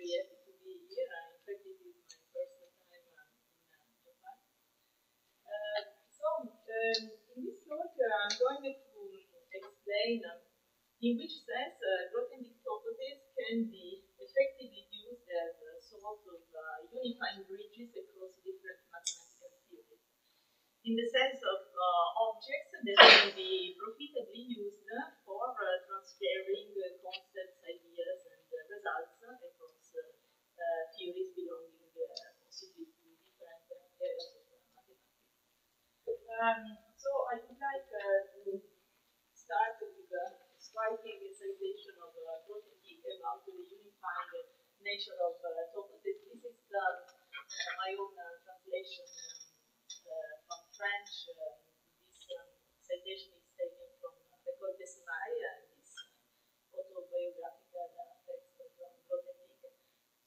So, in this talk, I'm going to explain in which sense uh, Grothendieck toposes can be effectively used as a sort of unifying bridges across different mathematical theories. In the sense of objects that can be profitably used for transferring concepts, ideas, and results theories belonging possibly to different areas of mathematics. Um, so I would like to start with a striking citation of uh, Grothendieck about the unifying nature of uh, This is um, my own uh, translation uh, from French. Uh, this um, citation is taken from Récoltes et Semailles, uh, this Grothendieck.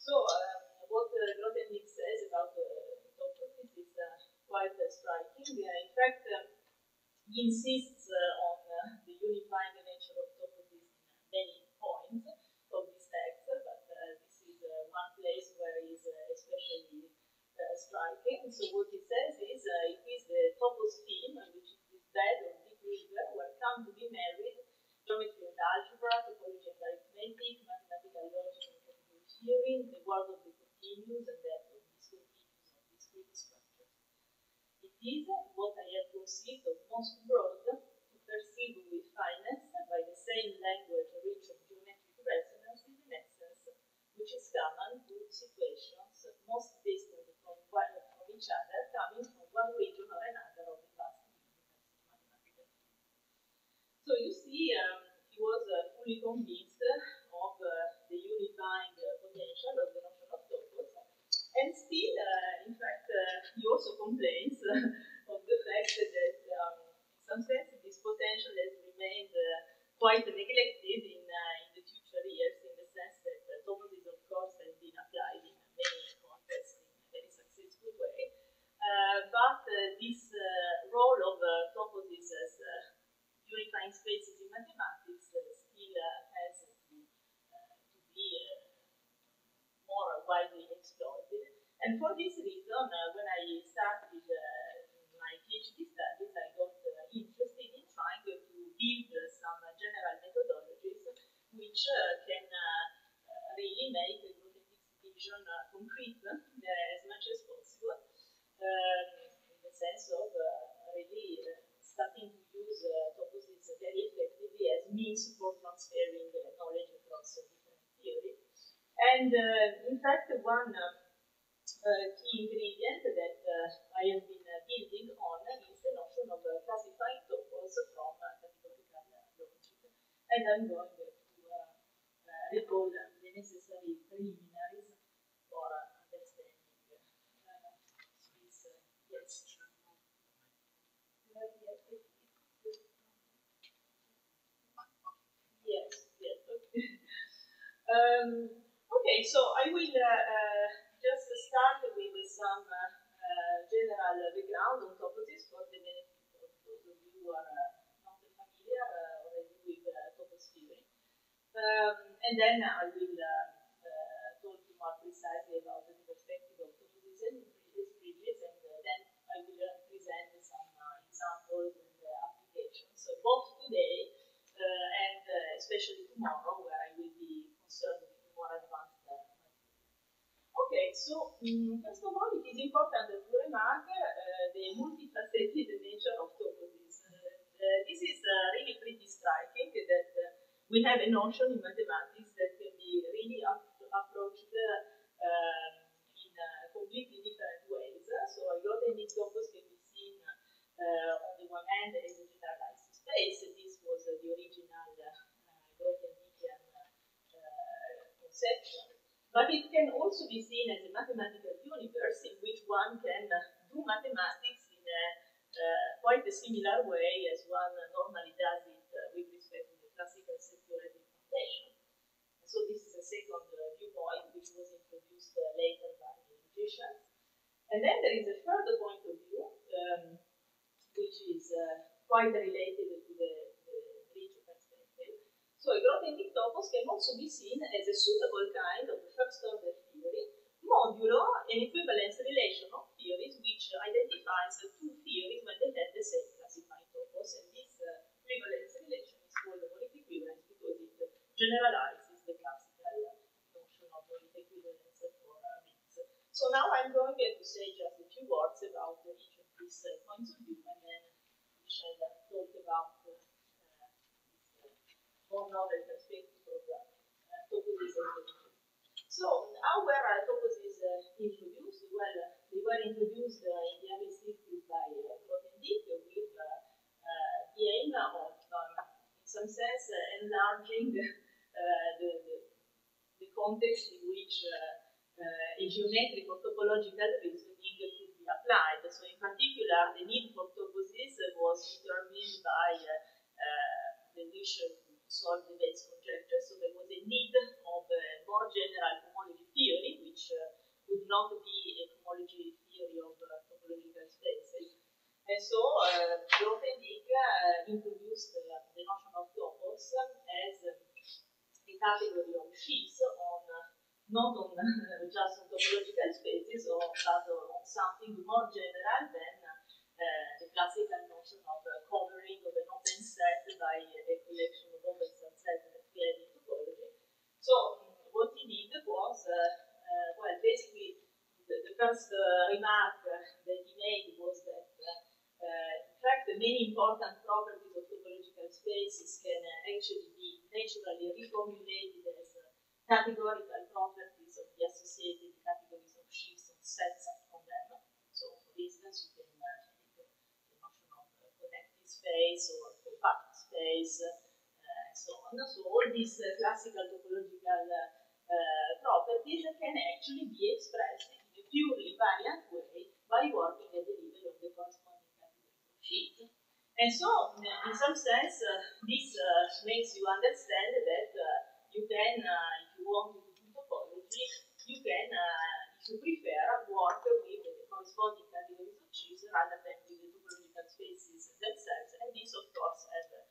So, um, what uh, Grothendieck says about the uh, is uh, quite striking. in fact, um, he insists on the unifying nature of toposes in many points of this text, but this is one place where he is especially striking. So what he says is uh, it is the topos theme, which is this bed or big river where come to be married geometry and algebra, topology and arithmetic, mathematical logic theory, the world of the continuous and of discontinuous or discrete structures. It is what I have conceived of most broad to perceive with fineness by the same language rich of geometric resonances in essence, which is common to situations most distant from, one, from each other, coming from one region or another of the vast So you see, um, he was uh, fully convinced of uh, the unifying uh, potential of the notion of topos, and still, uh, in fact, uh, he also complains of the fact that, um, in some sense, this potential has remained quite neglected in mathematics that can be really approached um, in completely different ways. So a Grothendieck topos can be seen uh, on the one hand as a generalized space. This was uh, the original uh, conception. But it can also be seen as a mathematical universe in which one can do mathematics in a uh, quite a similar way as one normally does it uh, with respect to the classical set theoretic foundation. So this is a second uh, viewpoint which was introduced later by the logicians. And then there is a further point of view um, which is quite related to the, the perspective. So a Grothendieck topos can also be seen as a suitable kind of first order theory, modulo an equivalence relation of theories which identifies two theories when they have the same classified topos. And this uh, equivalence relation is called Morita equivalence because equivalence for rings. So now I'm going to say just a few words about each of these uh, points of view, and then we shall talk about uh, this uh, more novel perspective of toposes So how were toposes introduced? Well, they were introduced in the early 60s by Grothendieck with the aim of, um, in some sense, enlarging uh, the, the, the, context in which uh, uh, a or topological reasoning could be applied. So in particular, the need for toposes was determined by the wish to solve the Weil's conjecture. So there was a need of a more general homology theory, which would not be a homology theory of topological spaces. And so uh, Grothendieck uh, introduced uh, the notion of topos as a category of sheaves on not on just on topological spaces or but on something more general than uh, the classical notion of uh, covering of an open set by a collection of open subsets that we have in topology. So um, what he did was, uh, well, basically the, first remark that he made was that uh, in fact, the many important properties of topological spaces can uh, actually be naturally reformulated as uh, categorical properties of the associated categories of sheaves and sets from them. So, for instance, you can imagine the notion of connected space or compact space, and so on. So, all these classical topological properties can actually be expressed in a purely variant way by working at the level of the corresponding categories of sheet. And so, in some sense, uh, this uh, makes you understand that uh, you can, uh, if you want to do topology, you can, uh, if you prefer, work with the corresponding categories of rather than with the topological spaces themselves. And this, of course, has uh,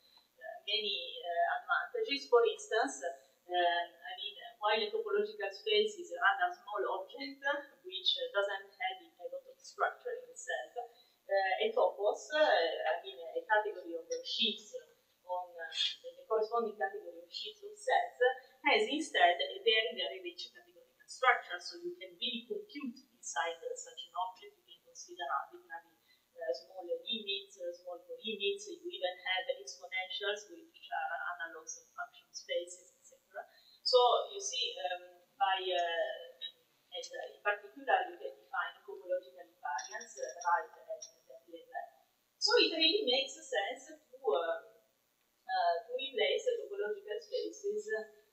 many advantages. For instance, I mean, while a topological space is a rather small object, which doesn't have a lot of structure in itself, uh, a topos, uh, I mean a category of sheaves on uh, the corresponding category of sheaves of sets, has instead a very, very rich categorical structure. So you can really compute inside such an object. You can consider arbitrary small limits, small limits. You even have exponentials, which are analogs of function spaces, etc. So you see, um, by and in particular, you can define cohomological invariants right so it really makes sense to, uh, uh, to replace the topological spaces,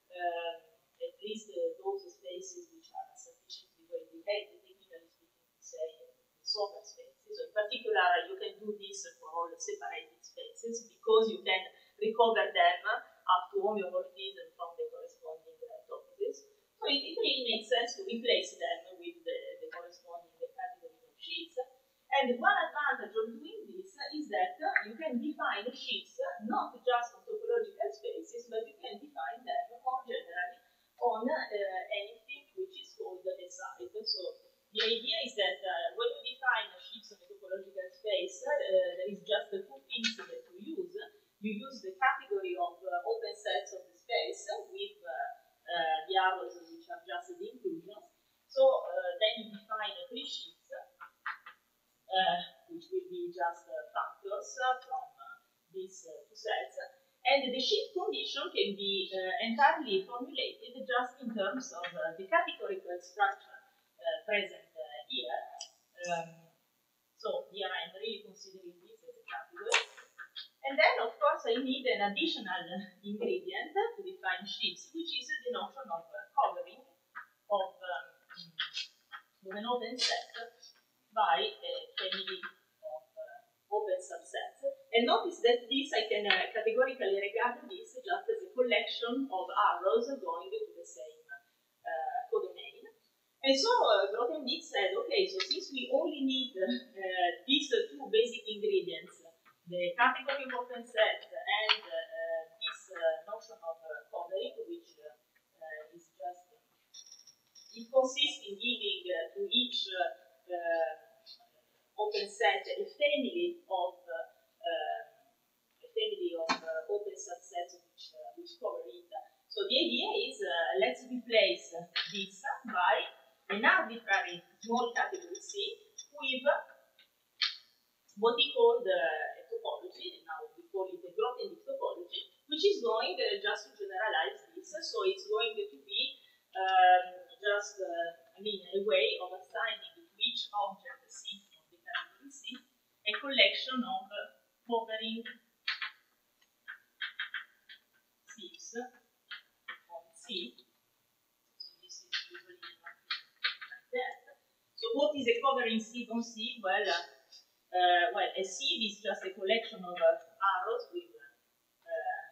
uh, at least those spaces which are sufficiently well behaved, technically speaking, say sober spaces. So in particular, you can do this for all separated spaces because you can recover them up to homeomorphism from the corresponding toposes. So it, it really makes sense to replace them with the, the corresponding category of sheaves. And one advantage of doing this is that you can define sheaves not just on topological spaces, but you can define them more generally on uh, anything which is called a site. So the idea is that uh, when you define sheaves on a topological space, uh, there is just two things that you use. You use the category of uh, open sets of the space with uh, uh, the arrows which are just the inclusions. So then you define three sheaves uh, which will be just uh, functors uh, from these two sets. And the sheaf condition can be entirely formulated just in terms of uh, the categorical structure uh, present uh, here. Um, so here I'm really considering this as a category. And then, of course, I need an additional ingredient to define sheaves, which is the notion of covering of, um, of an open set by a family of uh, open subsets. And notice that this, I can uh, categorically regard this just as a collection of arrows going to the same uh, codomain. And so uh, Grothendieck said, okay, so since we only need uh, these two basic ingredients, the category of open set and uh, this notion of covering, which is just, it consists in giving to each uh, open set a family of uh, a family of uh, open subsets which which cover it. So So the idea is uh, let's replace this by an arbitrary small category C with what we call the topology, now we call it the Grothendieck topology, which is going uh, just to generalize this. So it's going to be um, just, uh, I mean, a way of assigning to each object C of the category C a collection of covering sieves on C. So this is usually like that. So what is a covering sieve on C? Well, uh, well, a sieve is just a collection of uh, arrows with uh,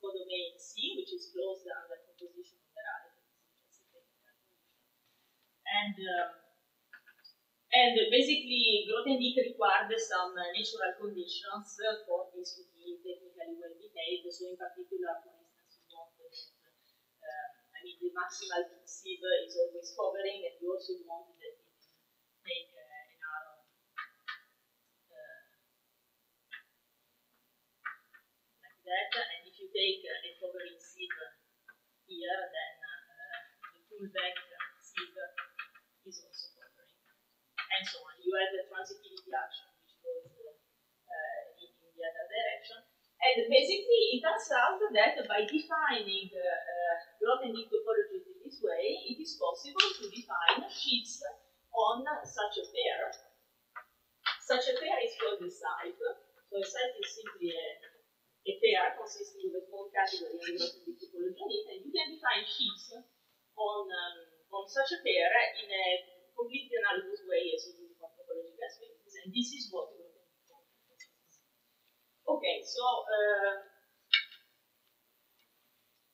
codomain C, which is closed under composition of the right. And um, and basically, Grothendieck required some natural for be technically well behaved. So, in particular, for instance, you want that, uh, I mean, the maximal sieve is always covering, and you also want that it take uh, an arrow uh, like that. And if you take a covering sieve here, then uh, the pullback sieve is also covering, and so on. You have the transitivity action, which goes uh, in, in, the other direction. And basically, it turns out that by defining uh, uh, in this way, it is possible to define sheaves on such a pair. Such a pair is called a site. So a site is simply a, a pair consisting of a small category and Grothendieck topology on it, and you can define sheaves on, um, on such a pair in a completely analogous way as you do for topological spaces, and this is what we're going to do. Okay, so uh,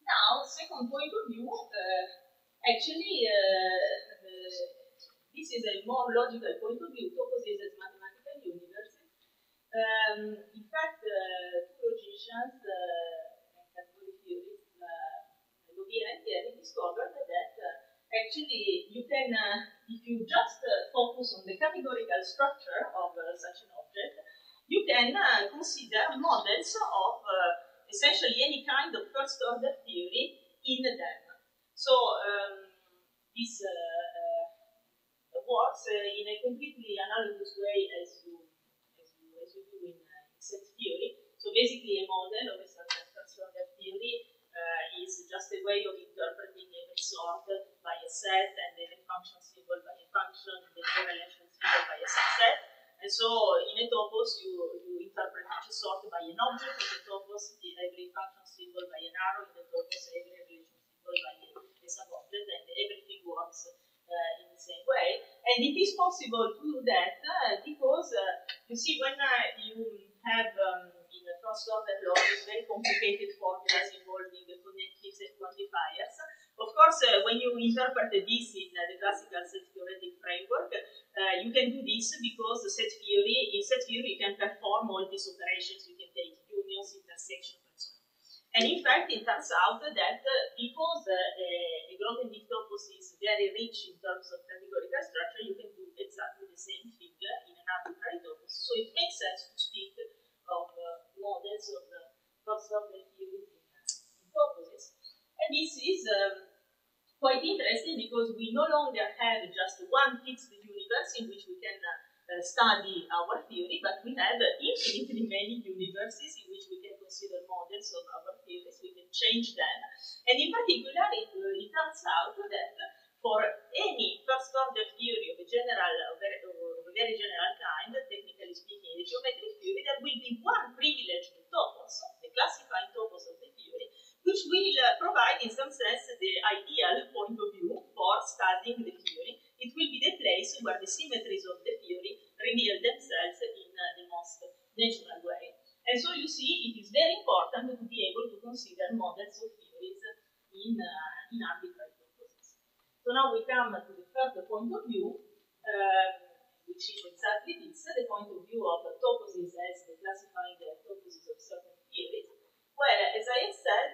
now, second point of view, uh, actually, uh, this is a more logical point of view. Toposes a mathematical universe. Um, in fact, two logicians and category theorists, Lawvere and Tierney, discovered that actually you can, if you just focus on the categorical structure of such an object, you can uh, consider models of uh, essentially any kind of first order theory in them. So um, this uh, works in a completely analogous way as you, as you, as you do in, in set theory. So basically a model of a certain first order theory uh, is just a way of interpreting every sort by a set and then a function symbol by a function and then a relation symbol by a subset. And so in a topos, you, you interpret each sort by an object, in the topos, every function symbol by an arrow, in the topos, every relation symbol by a, a subobject, and everything works uh, in the same way. And it is possible to do that uh, because, uh, you see, when you have um, in the first order law very complicated formulas involving the connectives and quantifiers, of course, uh, when you interpret this in the classical set theoretic framework, uh, you can do this because the set theory, in set theory, you can perform all these operations. You can take unions, intersections, and so on. And in fact, it turns out that uh, because uh, a Grothendieck topos is very rich in terms of categorical structure, you can do exactly the same thing in an arbitrary topos. So it makes sense to speak of uh, models of the order theory in, in toposes. And this is um, quite interesting because we no longer have just one fixed universe in which we can uh, uh, study our theory, but we have infinitely many universes in which we can consider models of our theories, we can change them. And in particular, it, uh, it turns out that for any first order theory of a general, of a, of a very general kind, technically speaking, a geometric theory, there will be one privileged topos, the classifying topos of the theory, which will uh, provide, in some sense, the ideal point of view for studying the theory. It will be the place where the symmetries of the theory reveal themselves in uh, the most natural way. And so you see, it is very important to be able to consider models of theories in, uh, in arbitrary so now we come to the third point of view, uh, which is exactly this, the point of view of toposes as the classifying the toposes of certain theories. Well, as I have said,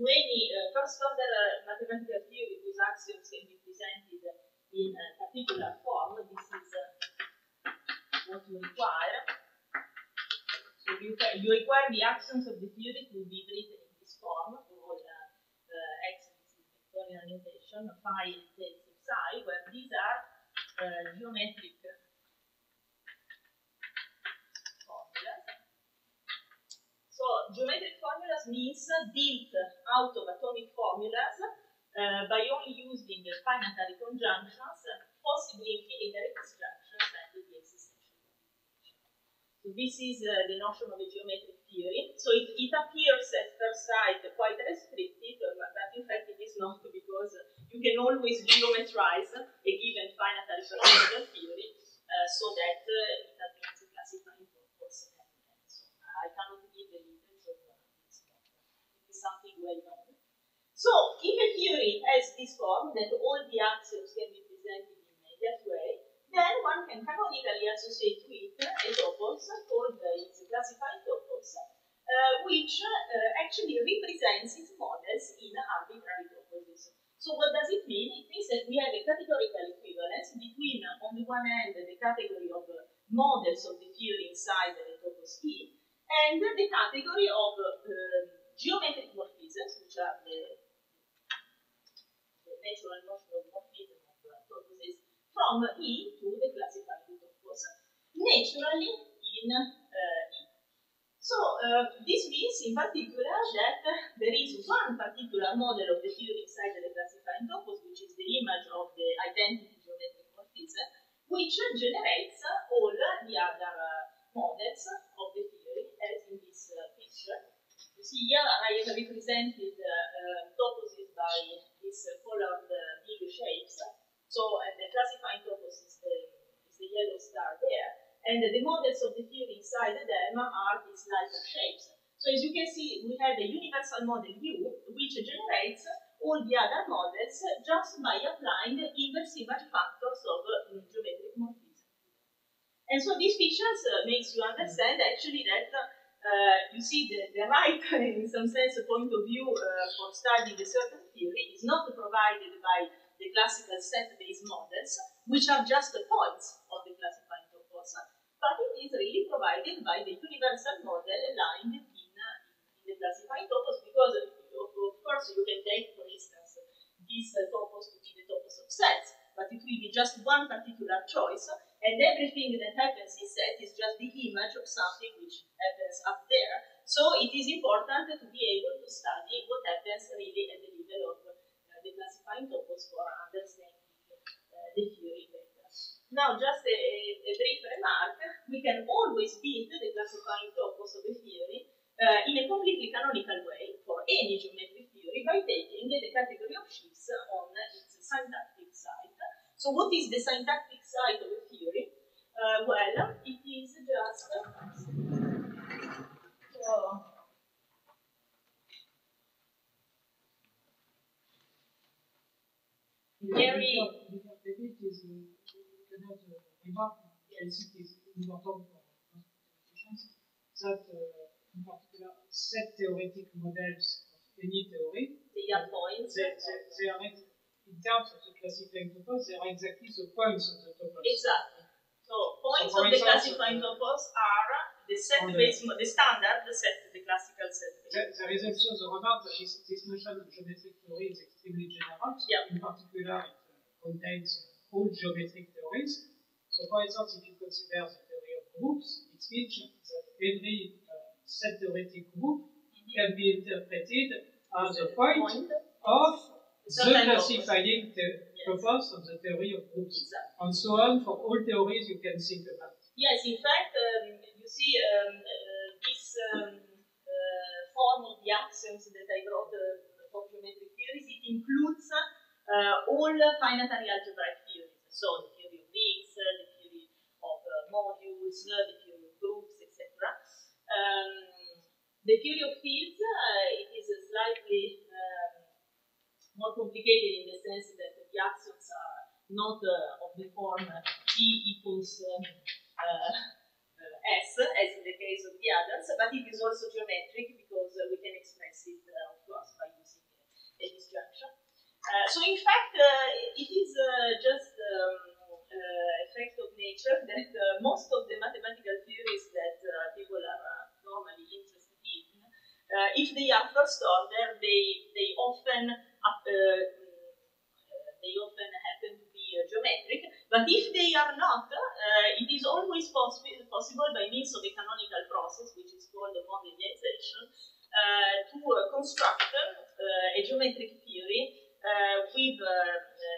many uh, first-order mathematical theory whose axioms can be presented in a particular form, this is what you require. So you, can, you require the axioms of the theory to be written in this form for all uh, uh, x vectorial notation, phi takes psi, where these are uh, geometric So geometric formulas means built out of atomic formulas uh, by only using finitary conjunctions, possibly infinitary disjunctions, and the existential So this is uh, the notion of a geometric theory. So it, it appears at first sight quite restrictive, but in fact it is not because you can always geometrize a given finitary particular theory uh, so that uh, it admits classifying topos. And so I cannot give the details of this, but it is something well known. So if a theory has this form, that all the axioms can be presented in that way, then one can canonically associate it a topos called its classified topos, uh, which uh, actually represents its models in arbitrary toposes. So what does it mean? It means that we have a categorical equivalence between, on the one hand, the category of models of the theory inside the topos E, and the category of uh, geometric morphisms, which are the, the natural of morphism of toposes, from E to the classified topos, naturally in uh, E. So uh, this means in particular that there is one particular model of the theory inside the classifying topos, which is the image of the identity geometric morphism, which generates all the other uh, models of the theory, as in this uh, picture. Here I have represented uh, toposes by these colored big shapes. So the classifying topos is the, is the yellow star there. And the models of the theory inside them are these lighter shapes. So as you can see, we have a universal model U, which generates all the other models just by applying the inverse image functors of um, geometric morphism. And so these pictures uh, makes you understand actually that uh, you see the, the right, in some sense, point of view uh, for studying a certain theory is not provided by the classical set-based models, which are just the points of the classifying topos, but it is really provided by the universal model aligned in, in the classifying topos, because of, of course you can take, for instance, this uh, topos to be the topos of sets, but it will be just one particular choice, and everything that happens inside is just the image of something which happens up there. So it is important to be able to study what happens really at the level of uh, the classifying topos for understanding uh, the theory better. Now, just a, a, brief remark, we can always build the classifying topos of a theory uh, in a completely canonical way for any geometric theory by taking the category of sheaves on its syntactic site. So what is the syntactic side of a theory? Uh, well, it is just... Uh, very remark yes. is important for discussions that uh, in particular set theoretic models of any theory they are points they, they, they are terms of the classifying topos they are exactly the points of the topos exactly so points so of the classifying topos are the set based the standard the set the classical set there, there is also the remark that this, this notion of geometric theory is extremely general yeah. in particular it uh, contains all geometric theories so, for example, if you consider the theory of groups, it means that every uh, set theoretic group mm-hmm. can be interpreted as a point, point. of the classifying the topos of the theory of groups, exactly. and so on for all theories you can think about. Yes, in fact, um, you see um, uh, this um, uh, form of the axioms that I wrote uh, for geometric theories, it includes uh, all finitary algebraic theories. So the theory of rings, the theory of modules, the theory of groups, etc. Um, the theory of fields, uh, it is slightly um, more complicated in the sense that the axioms are not uh, of the form T equals uh, uh, S, as in the case of the others, but it is also geometric because we can express it, of course, by using a disjunction. so in fact, it is just um, uh, effect of nature that uh, most of the mathematical theories that uh, people are normally interested in, if they are first order, they, they often Eh, eh, eh, geometric, but if they are not, uh, it is always possible, possible by means of a canonical process, which is called the Morleyization, uh, to uh, construct uh, a geometric theory with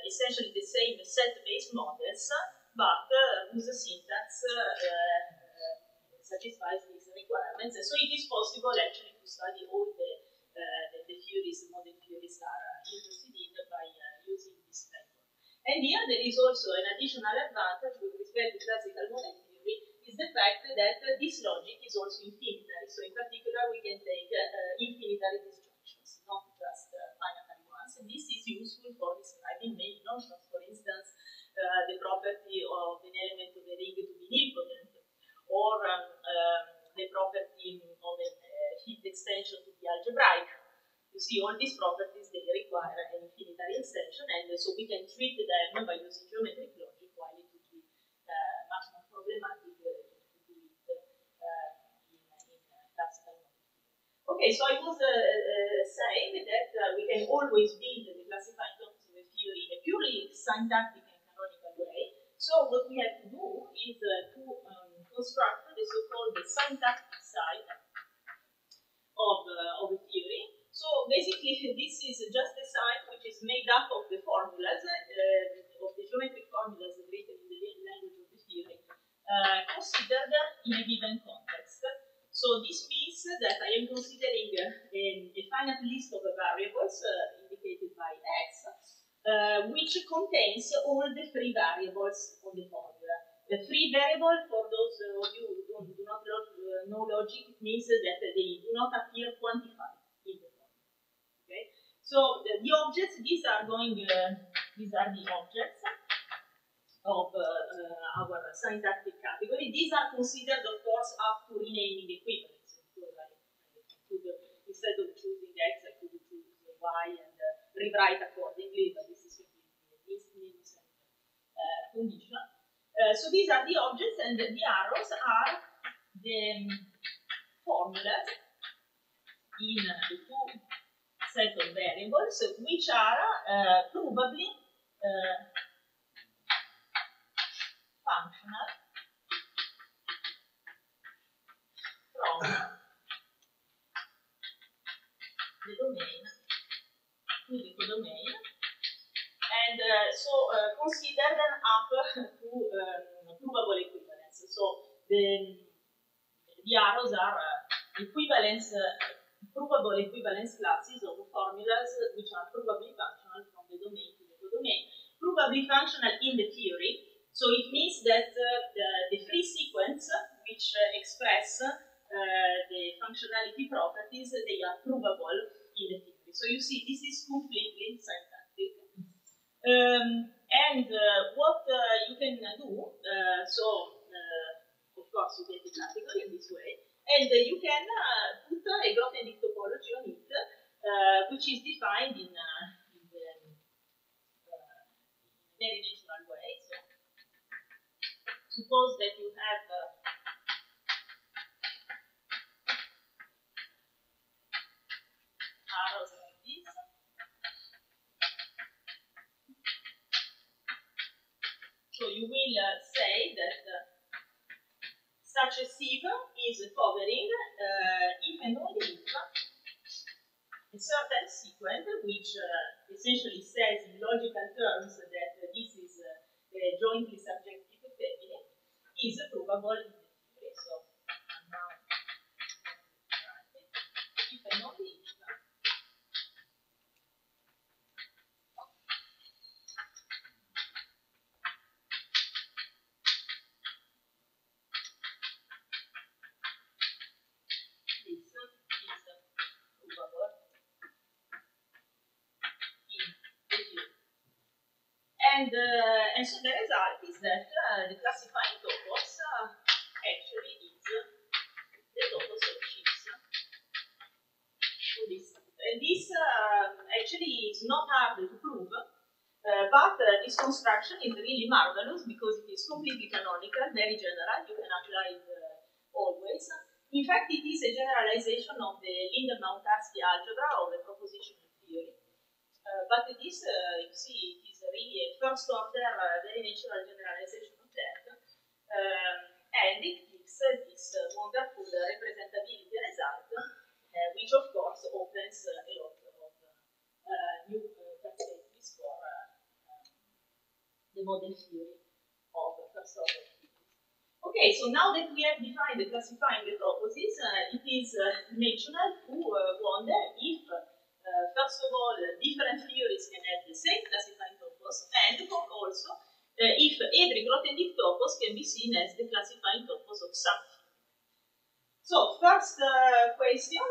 essentially the same set-based models, but whose syntax satisfies these requirements. So it is possible actually to study all the, the, the theories, model theories are interested in by using this method. And here there is also an additional advantage with respect to classical model theory is the fact that uh, this logic is also infinitary. So in particular, we can take uh, infinitary disjunctions, not just uh, finitary ones. And this is useful for describing many notions. For instance, uh, the property of an element of a ring to be nilpotent, or um, um, the property of a field extension to be algebraic. You see, all these properties, they require an infinitary extension, and so we can treat them by using geometric logic, while it would be uh, much more problematic uh, to do it uh, in, classical Okay, so I was saying that we can always build the classifying terms of a theory in a purely syntactic and canonical way. So what we have to do is to um, construct the so-called syntactic site of, of a theory. So basically, this is just a site which is made up of the formulas, uh, of the geometric formulas written in the language of the theory, uh, considered in a given context. So this means that I am considering a, a finite list of variables uh, indicated by x, uh, which contains all the free variables on the formula. The free variable, for those of you who don't, do not know logic, means that they do not appear quantified. So the, the, objects, these are going, uh, these are the objects of uh, uh, our syntactic category. These are considered, of course, up to renaming equivalence. Because I, could, instead of choosing x, I could choose y and rewrite accordingly, but this is completely innocent uh, condition. Uh, so these are the objects, and the arrows are the formulas in the two set of variables which are uh, probably uh, functional. From the domain. To the codomain and uh, so uh, considered up to um, provable equivalence. So the, the arrows are equivalence provable equivalence classes of formulas which are provably functional from the domain to the codomain. Provably functional in the theory, so it means that uh, the, the, free sequence which uh, express uh, the functionality properties, they are provable in the theory. So you see, this is completely syntactic. Um, and uh, what uh, you can do, so of course you get the category in this way, and you can uh, put a Grothendieck topology on it, uh, which is defined in, uh, in uh, very natural way. So, suppose that you have arrows like this. So you will uh, say that uh, such a sieve is covering uh, if and only if a certain sequence, which uh, essentially says in logical terms that this is uh, jointly surjective family, is provable uh, and so the result is that uh, the classifying topos uh, actually is the topos of chips. This. And this um, actually is not hard to prove, but this construction is really marvelous because it is completely canonical, very general, you can apply it always. In fact, it is a generalization of the Lindemann-Tarski algebra of the propositional theory. Uh, but this, uh, you see, a first order uh, very natural generalization of that. Um, and it gives this wonderful representability result, which of course opens a lot of new perspectives for the model theory of first order Okay, so now that we have defined the classifying the uh, it is uh, natural to uh, wonder if, first of all, different theories can have the same classifying topos, and also if every topos can be seen as the classifying topos of something. So, first question,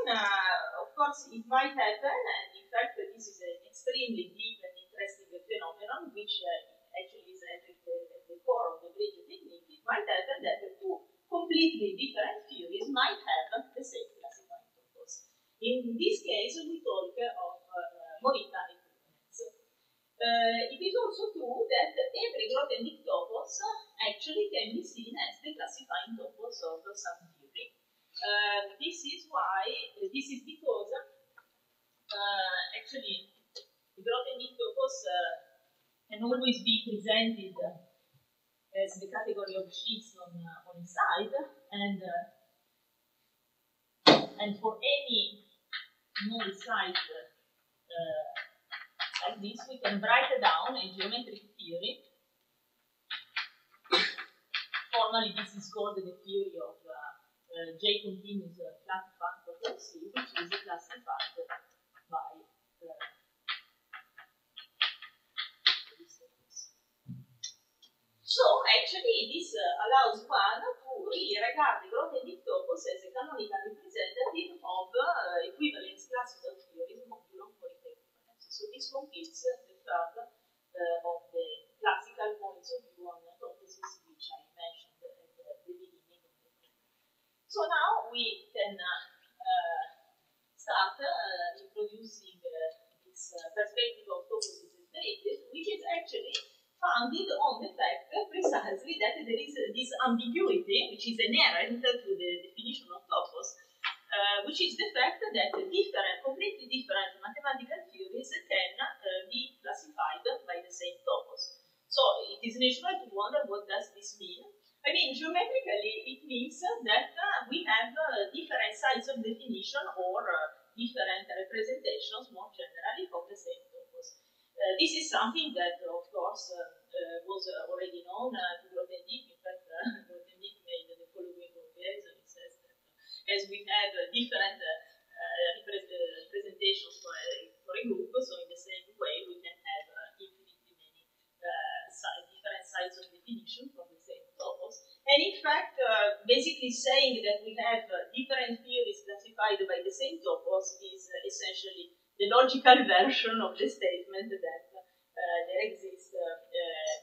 of course, it might happen, and in fact, this is an extremely deep and interesting phenomenon, which actually is at the, at the core of the bridge technique, it might happen that the two completely different theories might have the same classifying topos. In this case, we talk of uh, Morita. Uh, it is also true that every Grothendieck topos actually can be seen as the classifying topos of some theory. Uh, this is why, this is because uh, actually the Grothendieck topos can always be presented as the category of sheaves on, uh, on a site, and uh, and for any null site uh, like this, we can write down a geometric theory. Formally, this is called the theory of uh, uh, J continuous flat factor of C, which is classified by So actually this uh, allows one to really regard the Grothendieck topos as version of the statement that uh, there exist uh, uh,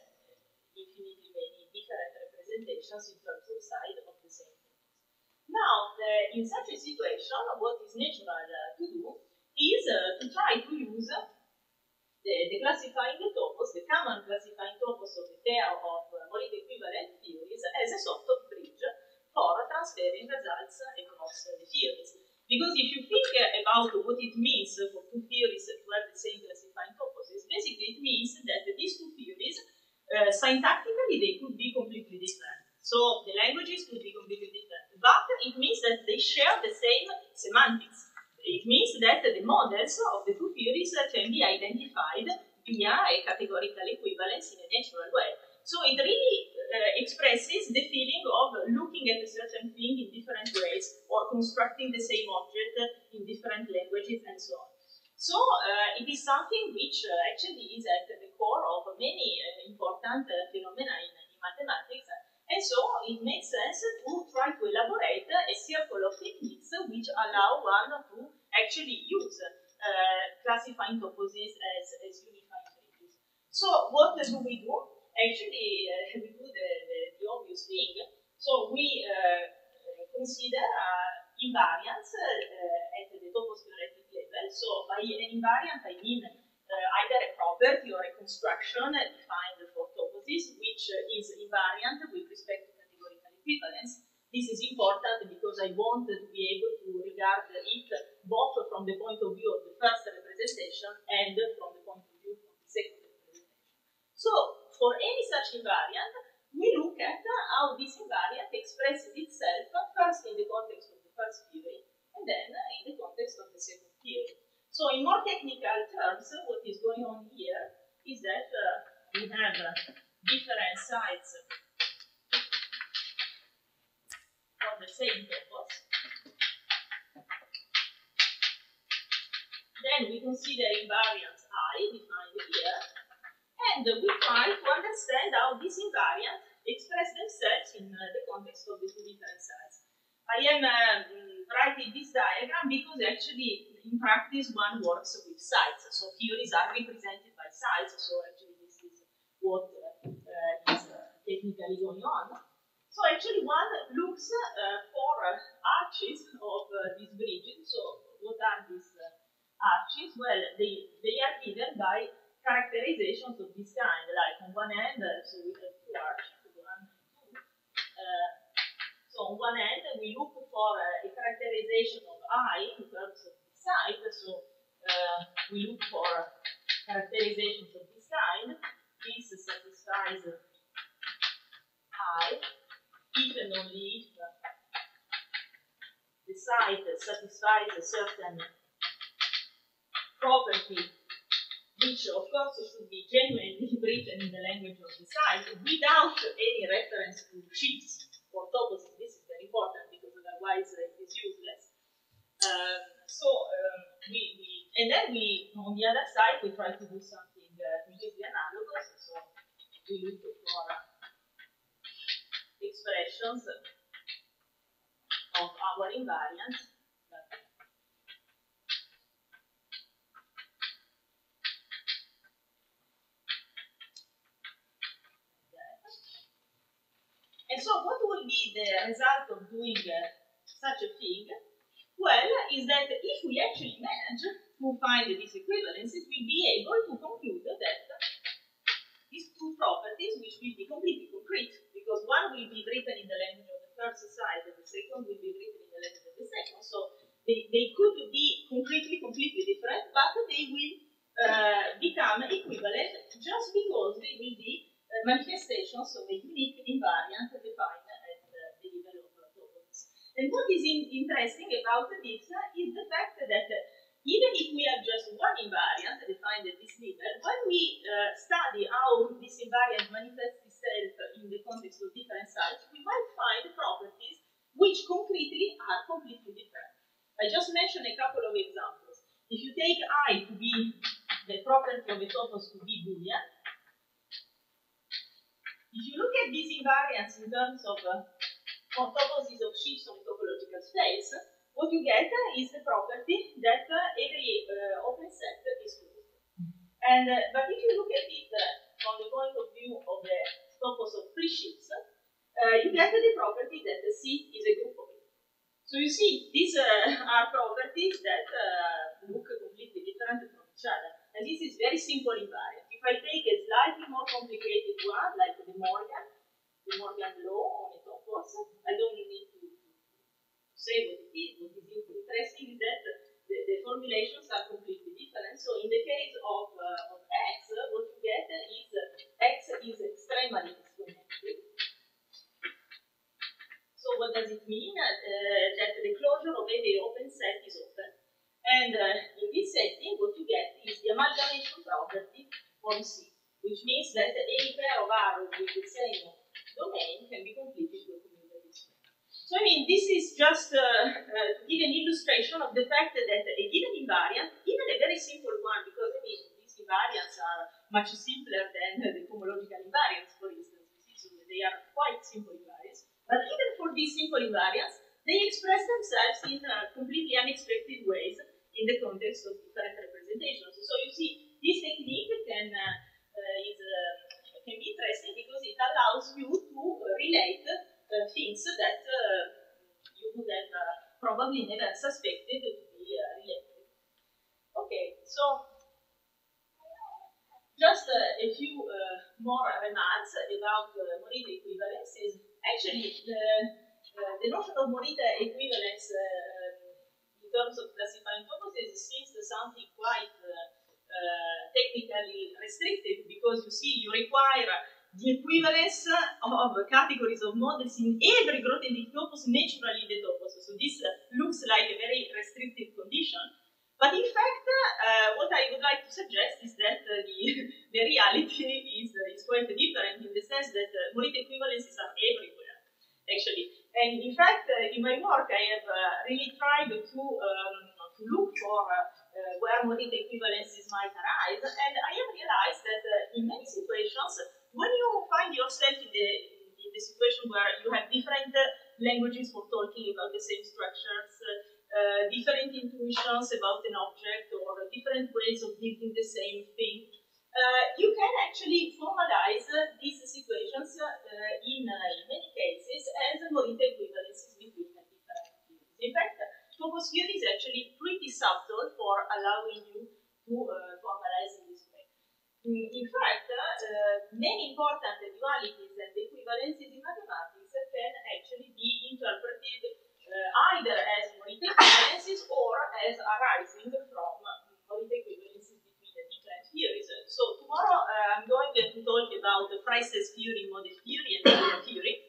infinitely many different representations in terms of sites of the same topos. Now, in such a situation, what is natural to do is to try to use the, the, classifying topos, the common classifying topos of the pair of uh, Morita equivalent theories as a sort of bridge for transferring results across the theories. Because if you think about what it means for two theories to have the same classifying toposes, basically it means that these two theories, uh, syntactically, they could be completely different. So the languages could be completely different. But it means that they share the same semantics. It means that the models of the two theories can be identified via a categorical equivalence in a natural way. So it really uh, expresses the feeling of looking at a certain thing in different ways or the same object in different languages and so on. So uh, it is something which uh, actually is at the core of many uh, important uh, phenomena in, in, mathematics. And so it makes sense to try to elaborate a circle of techniques which allow one to actually use uh, classifying toposes as, as unifying. So what do we do? actually uh, we do the, the, the, obvious thing. So we uh, consider uh, at the theoretic level. So by an invariant, I mean either a property or a construction defined for toposes, which is invariant with respect to categorical equivalence. This is important because I want to be able to regard it both from the point of view of the first representation and from the point of view of the second representation. So for any such invariant, we look at how this invariant expresses itself first in the context of first theory and then in the context of the second theory. So in more technical terms, what is going on here is that uh, we have uh, different sites of the same topos. Then we consider invariants I defined here and we try to understand how these invariants express themselves in uh, the context of the two different sites. I am um, writing this diagram because actually in practice one works with sites, so theories are represented by sites, so actually this is what uh, is uh, technically going on. So actually one looks uh, for uh, arches of uh, this bridge. So what are these arches? Well, they, they are given by characterizations of this kind, like on one end, uh, so we have two arches, one two. So on one end, we look for uh, a characterization of I in terms of the site, so uh, we look for characterizations of this kind. This satisfies I, if and only if the site satisfies a certain property which of course should be genuinely written in the language of the site without any reference to sheaves or topos. This is very important because otherwise uh, it is useless. Um, so um, we, we, and then we, on the other side, we try to do something uh, completely analogous. So we look for expressions of our invariants And so what will be the result of doing uh, such a thing? Well, is that if we actually manage to find these equivalences, we'll be able to conclude that these two properties, which will be completely concrete, because one will be written in the language of the first site and the second will be written in the language of the second. So they, they could be concretely completely different, but they will uh, become equivalent just because they will be manifestations uh, of a unique invariant defined at the level of topos. And what is in interesting about this uh, is the fact that uh, even if we have just one invariant defined at this level, when we uh, study how this invariant manifests itself in the context of different sites, we might find properties which concretely are completely different. I just mentioned a couple of examples. If you take I to be the property of a topos to be Boolean, if you look at these invariants in terms of uh, of sheaves on topological space, what you get is the property that uh, every uh, open set is closed. And uh, but if you look at it uh, from the point of view of the topos of presheaves, uh, you get the property that the C is a groupoid. So you see, these are properties that look completely different from each other. And this is very simple invariant. If I take a slightly more complicated one, like De Morgan, De Morgan law on a topos, I don't need to say what it is. What is interesting is that the, the formulations are completely different. So in the case of, uh, of in fact, many important dualities and equivalences in mathematics can actually be interpreted uh, either as Morita equivalences or as arising from Morita equivalences between the different theories. So tomorrow uh, I'm going to talk about the Fraïssé's theory, model theory, and theory.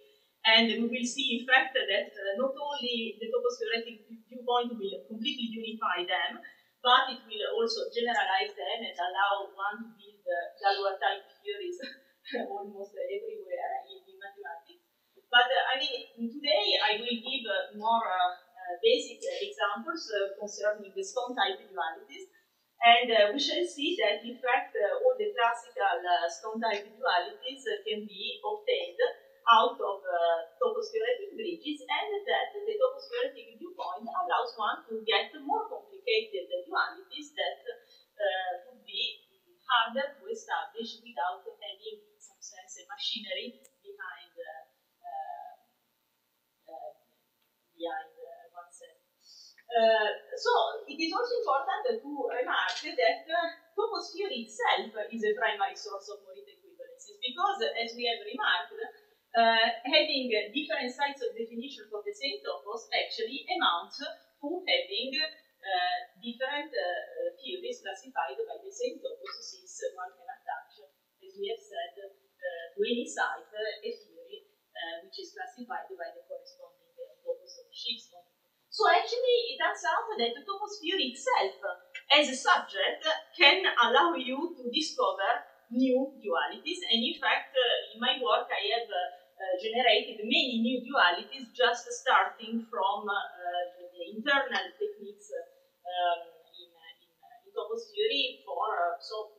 And we will see, in fact, that uh, not only the topos theoretic viewpoint will completely unify them, but it will also generalize them and allow one to uh, Galois type theories almost everywhere in, in mathematics. But uh, I mean, today I will give uh, more uh, basic examples concerning the stone type dualities. And uh, we shall see that, in fact, uh, all the classical uh, stone type dualities can be obtained out of theoretic bridges, and that the theoretic viewpoint allows one to get more complicated dualities that would be harder to establish without having, in some sense, a machinery behind behind oneself. Uh, so it is also important to remark that uh, topos theory itself is a primary source of Morita equivalences because, as we have remarked, uh, having different sites of definition for the same topos actually amounts to having uh, different uh, theories classified by the same topos since one can attach, as we have said, uh, to any site a theory which is classified by the corresponding purpose of Shipsman. so actually, it turns out that the topos theory itself, as a subject, can allow you to discover new dualities. And in fact, uh, in my work, I have uh, generated many new dualities just starting from the, internal techniques um, in, in, in topos theory for, uh, so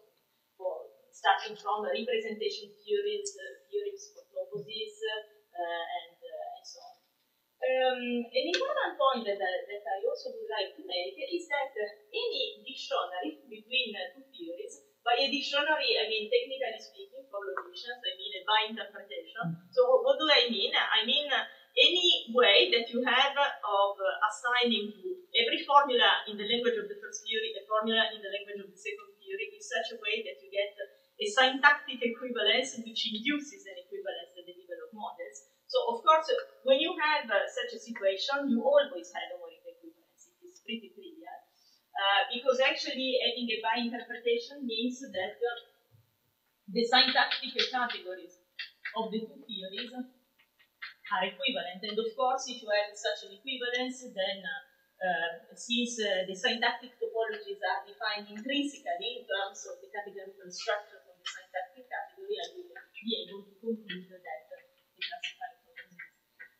for starting from representation theories, uh, theories for toposes, and and so on. um, an important point that, uh, that I also would like to make is that uh, any dictionary between uh, two theories, by a dictionary I mean technically speaking for logicians, I mean bi-interpretation. So what do I mean? I mean any way that you have of assigning every formula in the language of the first theory a formula in the language of the second theory in such a way that you get a syntactic equivalence which induces an equivalence at the level of models. So of course, when you have uh, such a situation, you always have a Morita equivalence. It is pretty trivial. Uh, because actually having a bi-interpretation means that the syntactic categories of the two theories are equivalent. And of course, if you have such an equivalence, then uh, uh, since uh, the syntactic topologies are defined intrinsically in terms of the categorical structure of the syntactic category, I will be able to conclude that the classified topologies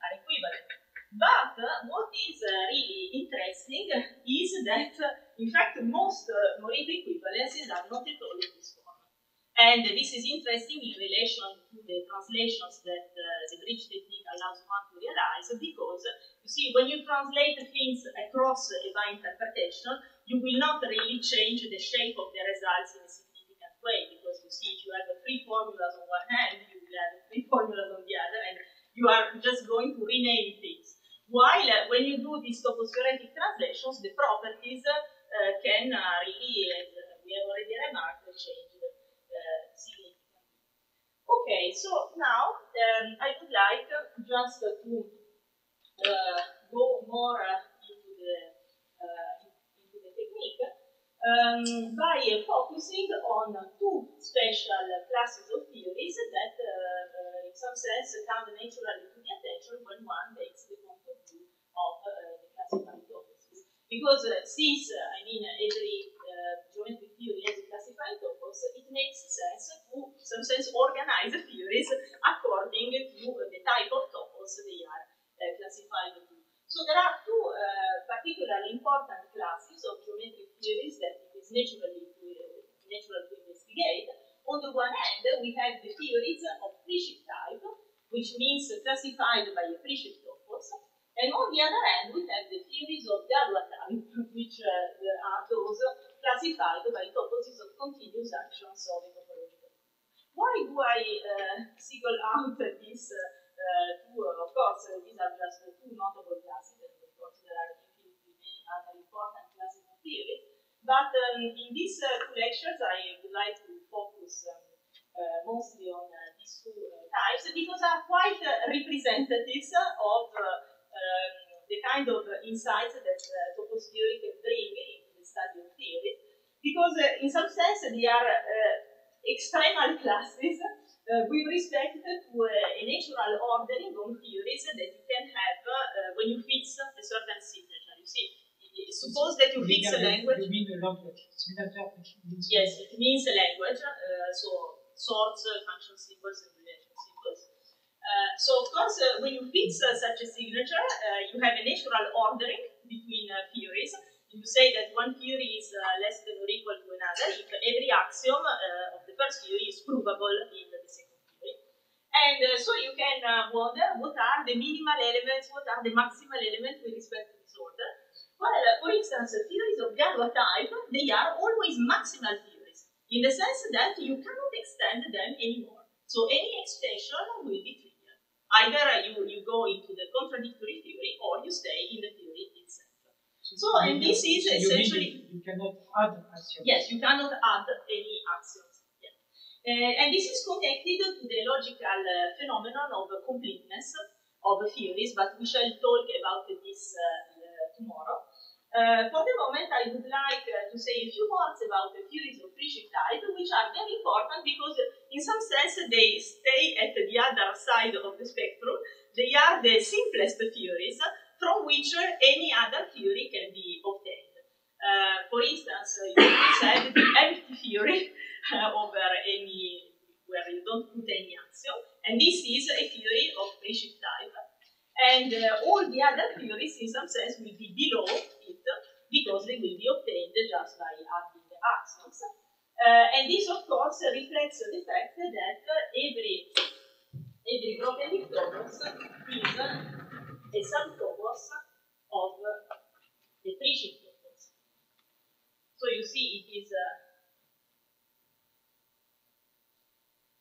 are equivalent. But uh, what is uh, really interesting is that, uh, in fact, most uh, equivalences are not at all in this form. And this is interesting in relation to the translations that uh, the bridge technique allows one to realize because, see, when you translate things across bi-interpretation, you will not really change the shape of the results in a significant way because, you see, if you have three formulas on one hand, you will have three formulas on the other, and you are just going to rename things. While uh, when you do these topos-theoretic translations, the properties uh, can uh, really, as we have already remarked, change significantly. Okay, so now um, I would like just to Uh, go more uh, into the uh, into the technique. um, by focusing on two special classes of theories that, uh, in some sense, come naturally to the attention when one takes the point of view of uh, the classified topos. Because since, I mean, every geometric theory has a classified topos, it makes sense to, some sense, organize theories according to the type of topos they are classified to. So there are two uh, particularly important classes of geometric theories that it is naturally uh, natural to investigate. On the one hand, we have the theories of presheaf type, which means classified by a topos. And on the other hand, we have the theories of Galois type, which uh, are those classified by toposes of continuous actions of a topological. Why do I uh, single out this uh, of course, these are just two notable classes, and of course there are infinitely other important classes of theory. But um, in these uh, two lectures, I would like to focus um, uh, mostly on uh, these two types because are quite representatives of um, the kind of insights that topos theory can bring into the study of theory. Because in some sense, they are extremal classes uh, with respect to uh, a natural ordering on theories that you can have uh, when you fix a certain signature. You see, suppose that you fix a language. You mean a language. Yes, it means a language. so sorts, function symbols, and relation symbols. Uh, so of course, uh, when you fix uh, such a signature, you have a natural ordering between theories. You say that one theory is uh, less than or equal to another if every axiom uh, of the first theory is provable in the second theory. And uh, so you can wonder what are the minimal elements, what are the maximal elements with respect to this order. Well, for instance, theories of Galois type, they are always maximal theories, in the sense that you cannot extend them anymore. So any extension will be trivial. Either you, you go into the contradictory theory or you stay in the theory itself. So, and this is essentially... You, cannot add axioms. Yes, you cannot add any axioms. Yeah. Uh, and this is connected to the logical uh, phenomenon of completeness of theories, but we shall talk about this uh, tomorrow. Uh, for the moment, I would like uh, to say a few words about the theories of presheaf type, which are very important because, in some sense, they stay at the other side of the spectrum. They are the simplest theories from which any other theory can be obtained. Uh, for instance, you said the empty theory over any where you don't put any axiom, and this is a theory of presheaf type. And uh, all the other theories, in some sense, will be below it because they will be obtained just by adding the axioms. Uh, and this, of course, reflects the fact that every every Grothendieck topos is a subtopos of the presheaf topos. So you see, it is uh,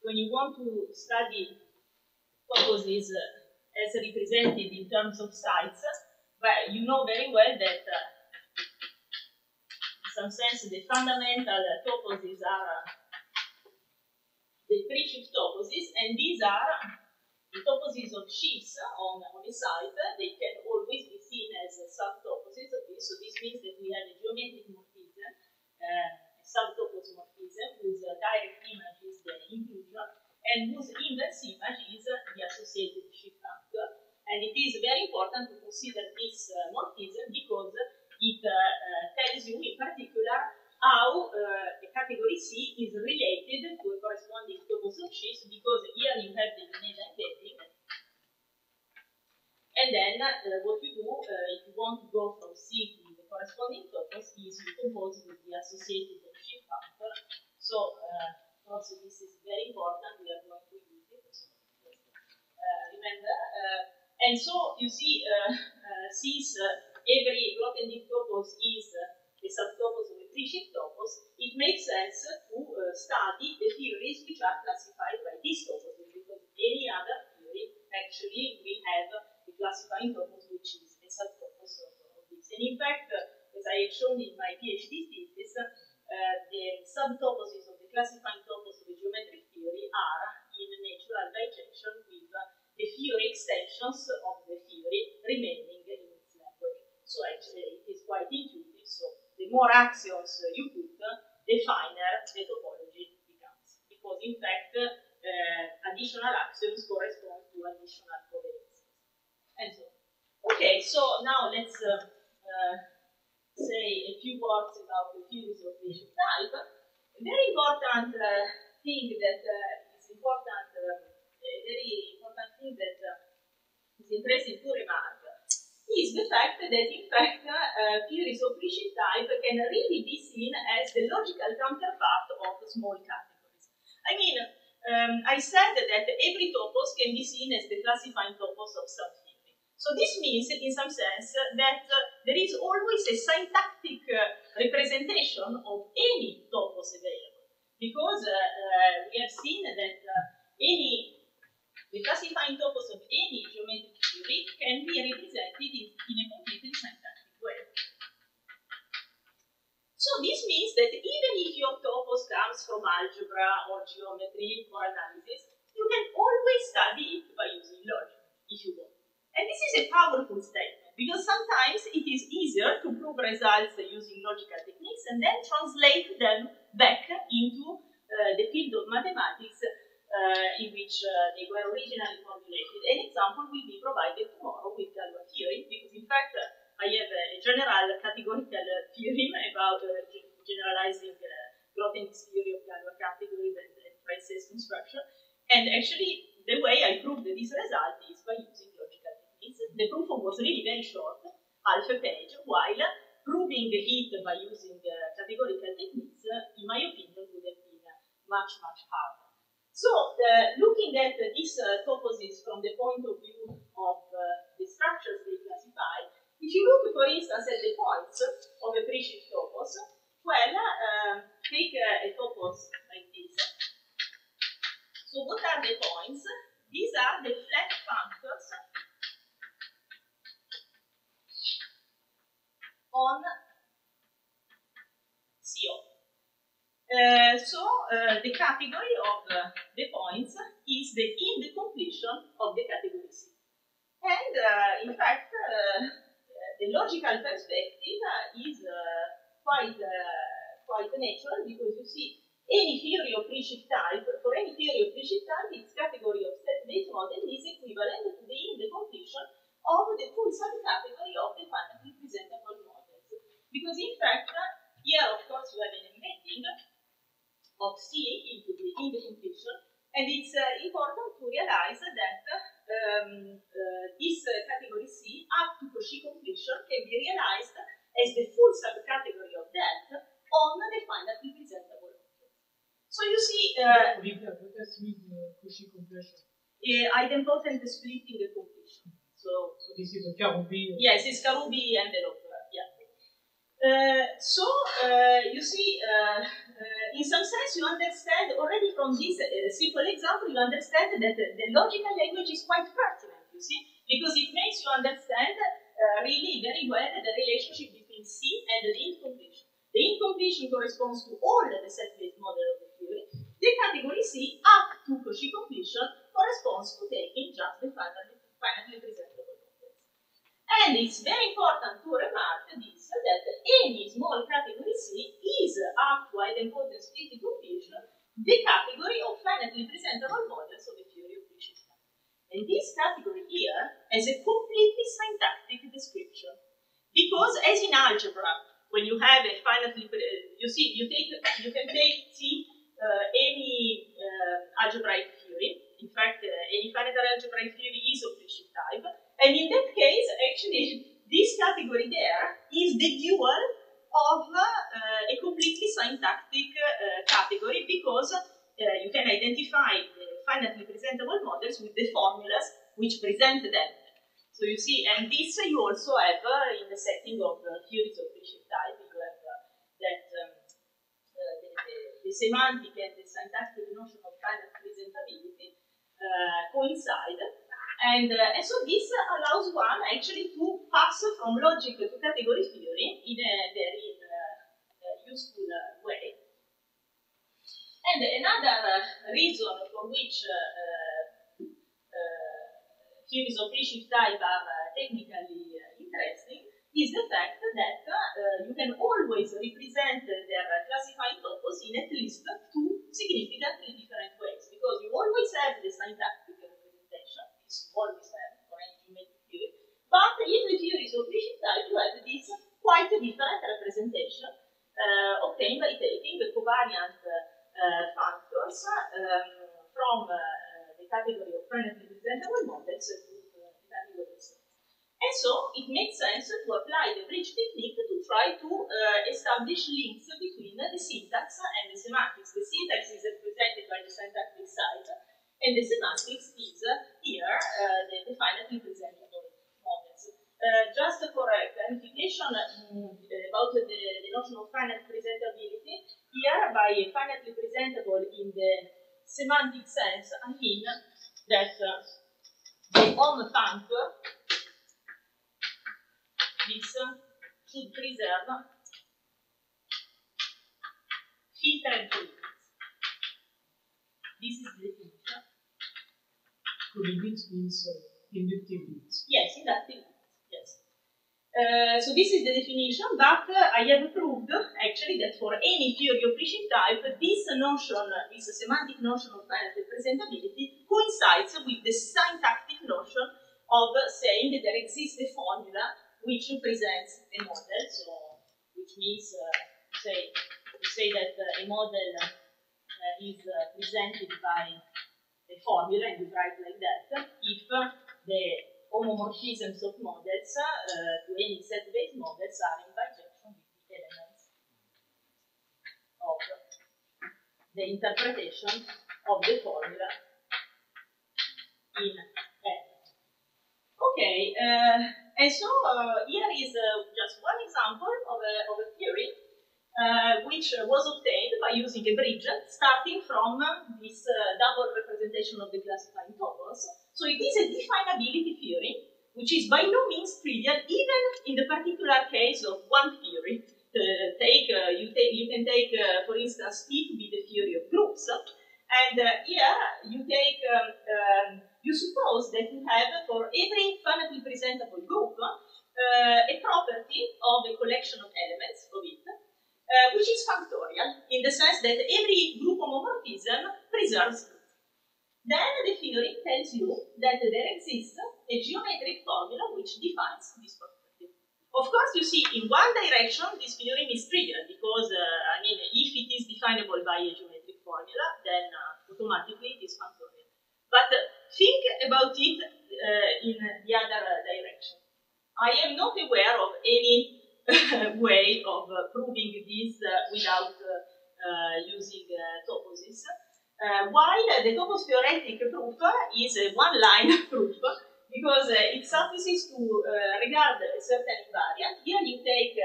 when you want to study toposes uh, as represented in terms of sites, well, you know very well that uh, in some sense the fundamental toposes are uh, the presheaf toposes, and these are the toposes of sheaves on, on a site. They can always be seen as subtoposes. Okay, so this means that we have a geometric morphism, uh, subtopos morphism, whose direct image is the inclusion, and whose inverse image is the associated sheaf functor. And it is very important to consider this uh, morphism because it uh, uh, tells you in particular how uh, the category C is related to a corresponding topos of sheaves because here you have the Venetian embedding. And then what you do, if you want to go from C to the corresponding topos, is you compose with the associated sheaf functor. So also this is very important, we are going to use it. Uh, remember, uh, and so you see, uh, since every Grothendieck topos is a subtopos presheaf topos, it makes sense to uh, study the theories which are classified by this topos, because any other theory actually will have a classifying topos which is a subtopos of, of this. And in fact, uh, as I have shown in my PhD thesis, uh, the subtoposes of the classifying topos of the geometric theory are in natural bijection with uh, the theory extensions of the theory remaining in its language. So actually it is quite intuitive the more axioms you put, the finer the topology becomes. Because in fact, eh, additional axioms correspond to additional covariances. And so, okay, so now let's eh, eh, say a few words about the theories of the type. A very important uh, thing that uh, is important, uh, a very important thing that is interesting to remark is the fact that in fact theories of ratio type can really be seen as the logical counterpart of small categories. I mean, um, I said that every topos can be seen as the classifying topos of some. So this means, in some sense, that uh, there is always a syntactic uh, representation of any topos available. Because uh, uh we have seen that uh, any the classifying topos of any geometric theory can be represented in, a completely syntactic way. So this means that even if your topos comes from algebra or geometry or analysis, you can always study it by using logic, if you want. And this is a powerful statement, because sometimes it is easier to prove results using logical techniques and then translate them back into uh, the field of mathematics uh, in which uh, they were originally formulated. An example will be provided tomorrow with Galois theory, because in fact uh, I have a general categorical theorem about generalizing Grothendieck's theory of Galois categories and, Fraïssé's construction. And actually, the way I proved this result is by using logical techniques. The proof was really very short, half a page, while proving it by using uh, categorical techniques, in my opinion, would have been much, much harder. So, uh, looking at uh, these uh, toposes from the point of view of uh, the structures they classify, if you look, for instance, at the points of a pre-sheaf topos, well, uh, take uh, a topos like this. So, what are the points? These are the flat functors on Uh, so uh, the category of uh, the points is the in the completion of the category C. And in fact, the logical perspective is quite quite natural because you see any theory of pre-sheaf type, for any theory of pre-sheaf type, its category of set-based model is equivalent to the in the completion of the full subcategory of the finitely presentable models. Because in fact, here of course we have an embedding of C into the, in the completion. And it's uh, important to realize that um, uh, this uh, category C up to Cauchy completion can be realized as the full subcategory of that on the finitely presentable object. So you see... Uh, what does mean Cauchy completion? idempotent splitting the completion. So, so this is a Karoubi. Yes, it's Karoubi envelope. Uh, so, uh, you see, uh, uh, in some sense, you understand already from this uh, simple example, you understand that the logical language is quite pertinent, you see, because it makes you understand really very well the relationship between C and the ind-completion. The ind-completion corresponds to all the set-based model of the theory. The category C, up to Cauchy completion, corresponds to taking just the finally, finally presentable and it's very important to remark this, that any small category C is up to idempotent split completion the category of finitely presentable models of the theory of Wittgenstein. And this category here has a completely syntactic description. Because as in algebra, when you have a finitely, you see, you take, you can take T uh, any uh, algebraic theory. In fact, uh, any finite algebraic theory is of Cauchy type. And in that case, actually, this category there is the dual of uh, a completely syntactic uh, category because uh, you can identify the finitely presentable models with the formulas which present them. So you see, and this you also have uh, in the setting of the theories of Cauchy type, you have uh, that um, uh, the, the, the, semantic and the syntactic notion of finite presentability coincide. And, uh, and so this allows one actually to pass from logic to category theory in a very uh, useful uh, way. And another uh, reason for which uh, theories of pre-sheaf type are technically interesting is the fact that you can always represent their classifying topos in at least two significantly different ways. Because you always have the syntactic have for theory, but the theory is of Cauchy type, you have this quite a different representation uh, obtained by taking the covariant uh, functors um, from uh, the category of finitely representable models to the category of. And so it makes sense to apply the bridge technique to try to uh, establish links between the syntax and the semantics. The syntax is represented by the syntactic site, and the semantics is uh, here uh, the, finitely representable models. Uh, just for a clarification um, about the, the, notion of finite presentability, here by finitely presentable in the semantic sense, I mean that uh, the home functor this should preserve filtered limits. This is the definition. Limits means uh, inductive. Yes, inductive. Yes. Uh, so this is the definition, but uh, I have proved actually that for any theory of Cauchy type, this notion, this semantic notion of representability coincides with the syntactic notion of saying that there exists a formula which presents a model, so which means uh, say say that uh, a model uh, is uh, presented by a formula, and you write like that, if the homomorphisms of models uh, to any set-based models are in bijection with the elements of the interpretation of the formula in F. Okay. Uh, and so uh, here is uh, just one example of a, of a theory uh, which was obtained by using a bridge starting from this double representation of the classifying topos. So it is a definability theory, which is by no means trivial, even in the particular case of one theory. Uh, take uh, you take you can take uh, for instance T to be the theory of groups, and here you take um, um, you suppose that you have for every finitely presentable group uh, a property of a collection of elements of it, uh, which is functorial, in the sense that every group homomorphism preserves it. Then the theory tells you that there exists a geometric formula which defines this property. Of course, you see, in one direction, this theorem is trivial, because, uh, I mean, if it is definable by a geometric formula, then uh, automatically it is functorial. But think about it in the other direction. I am not aware of any way of uh, proving this uh, without uh, using toposes. while the topos theoretic proof is a one-line proof, because it suffices to regard a certain invariant. Here you take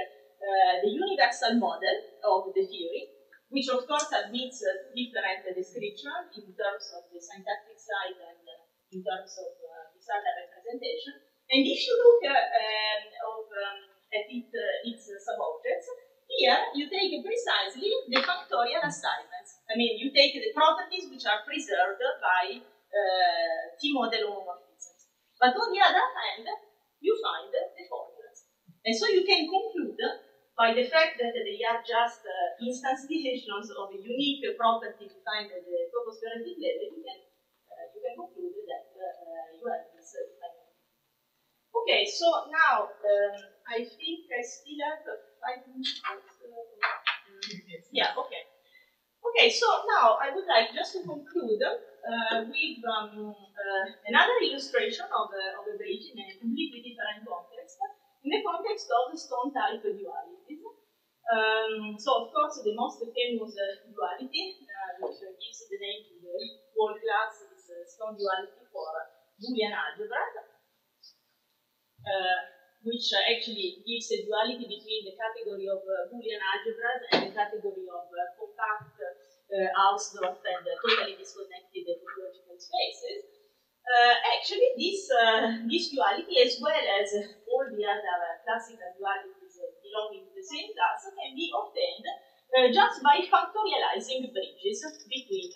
the universal model of the theory, which of course admits uh, different descriptions in terms of the syntactic site and uh, in terms of uh, this other representation. And if you look um, of, um, at it, its subobjects, here you take precisely the functorial assignments. I mean, you take the properties which are preserved by T-model homomorphisms. But on the other hand, you find the formulas. And so you can conclude by the fact that they are just uh, instantiations of a unique property defined at the topos-theoretic level, you can, uh, you can conclude that uh, you have uh, Okay, so now um, I think I still have five minutes. yeah, okay. Okay, so now I would like just to conclude uh, with um, uh, another illustration of, of a bridge in a completely different context in the context of the stone type dualities. Um, so, of course, the most famous uh, duality, uh, which uh, gives the name to the whole class, is uh, stone duality for Boolean algebra, uh, which uh, actually gives a duality between the category of Boolean algebras and the category of compact Hausdorff and totally disconnected topological spaces. Uh, actually, this, uh, this duality, as well as all the other classical dualities belonging to the same class, can be obtained uh, just by functorializing bridges between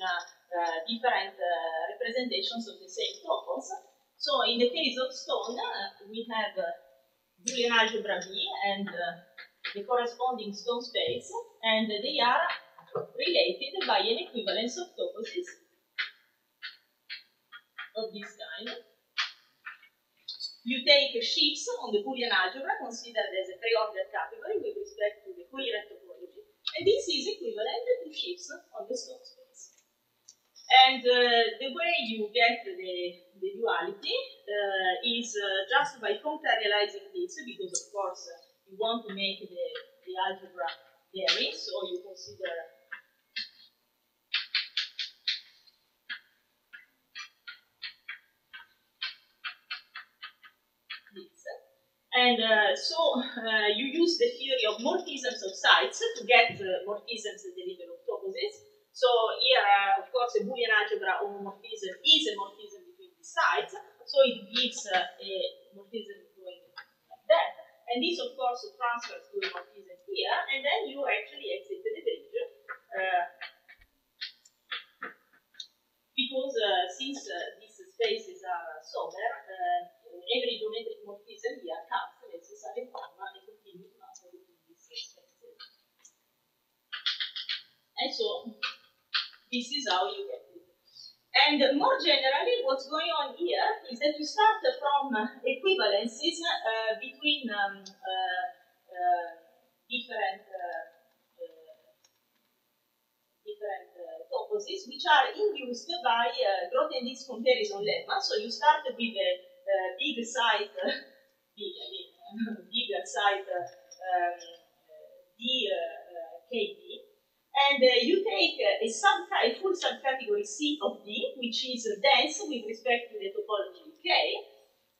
different representations of the same topos. So, in the case of stone, we have uh, Boolean algebra B and uh, the corresponding stone space, and they are related by an equivalence of toposes of this kind. You take sheaves on the Boolean algebra considered as a pre-ordered category with respect to the coherent topology, and this is equivalent to sheaves on the stone space. And uh, the way you get the, the duality uh, is uh, just by contrarializing this, because of course you want to make the, the algebra vary, so you consider And uh, so uh, you use the theory of morphisms of sites to get uh, morphisms at the level of toposes. So here, uh, of course, a Boolean algebra homomorphism is a morphism between the sites, so it gives uh, a morphism going like that. And this, of course, transfers to a morphism here, and then you actually exit the bridge. Uh, because since these spaces are sober, every geometric morphism here comes necessary forma e continui master between these spaces. And so this is how you get it. And more generally, what's going on here is that you start from equivalences uh, between um, uh, uh, different uh, uh, different uh, toposes, which are induced by uh, Grothendieck's comparison lemma. So you start with a big site, big, I mean, bigger site um, DKD, and uh, you take uh, a, sub a full subcategory C of D, which is dense with respect to the topology K.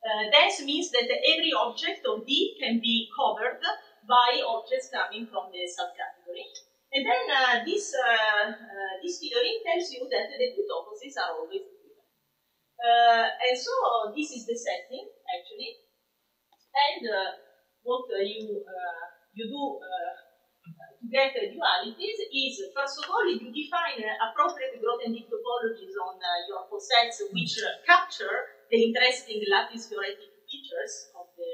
Uh, dense means that every object of D can be covered by objects coming from the subcategory. And then uh, this, uh, uh, this theory tells you that the two toposes are always equivalent. and so this is the setting, actually. And what you, you do to get dualities is, first of all, you define appropriate Grothendieck topologies on uh, your posets which uh, capture the interesting lattice theoretic features of the,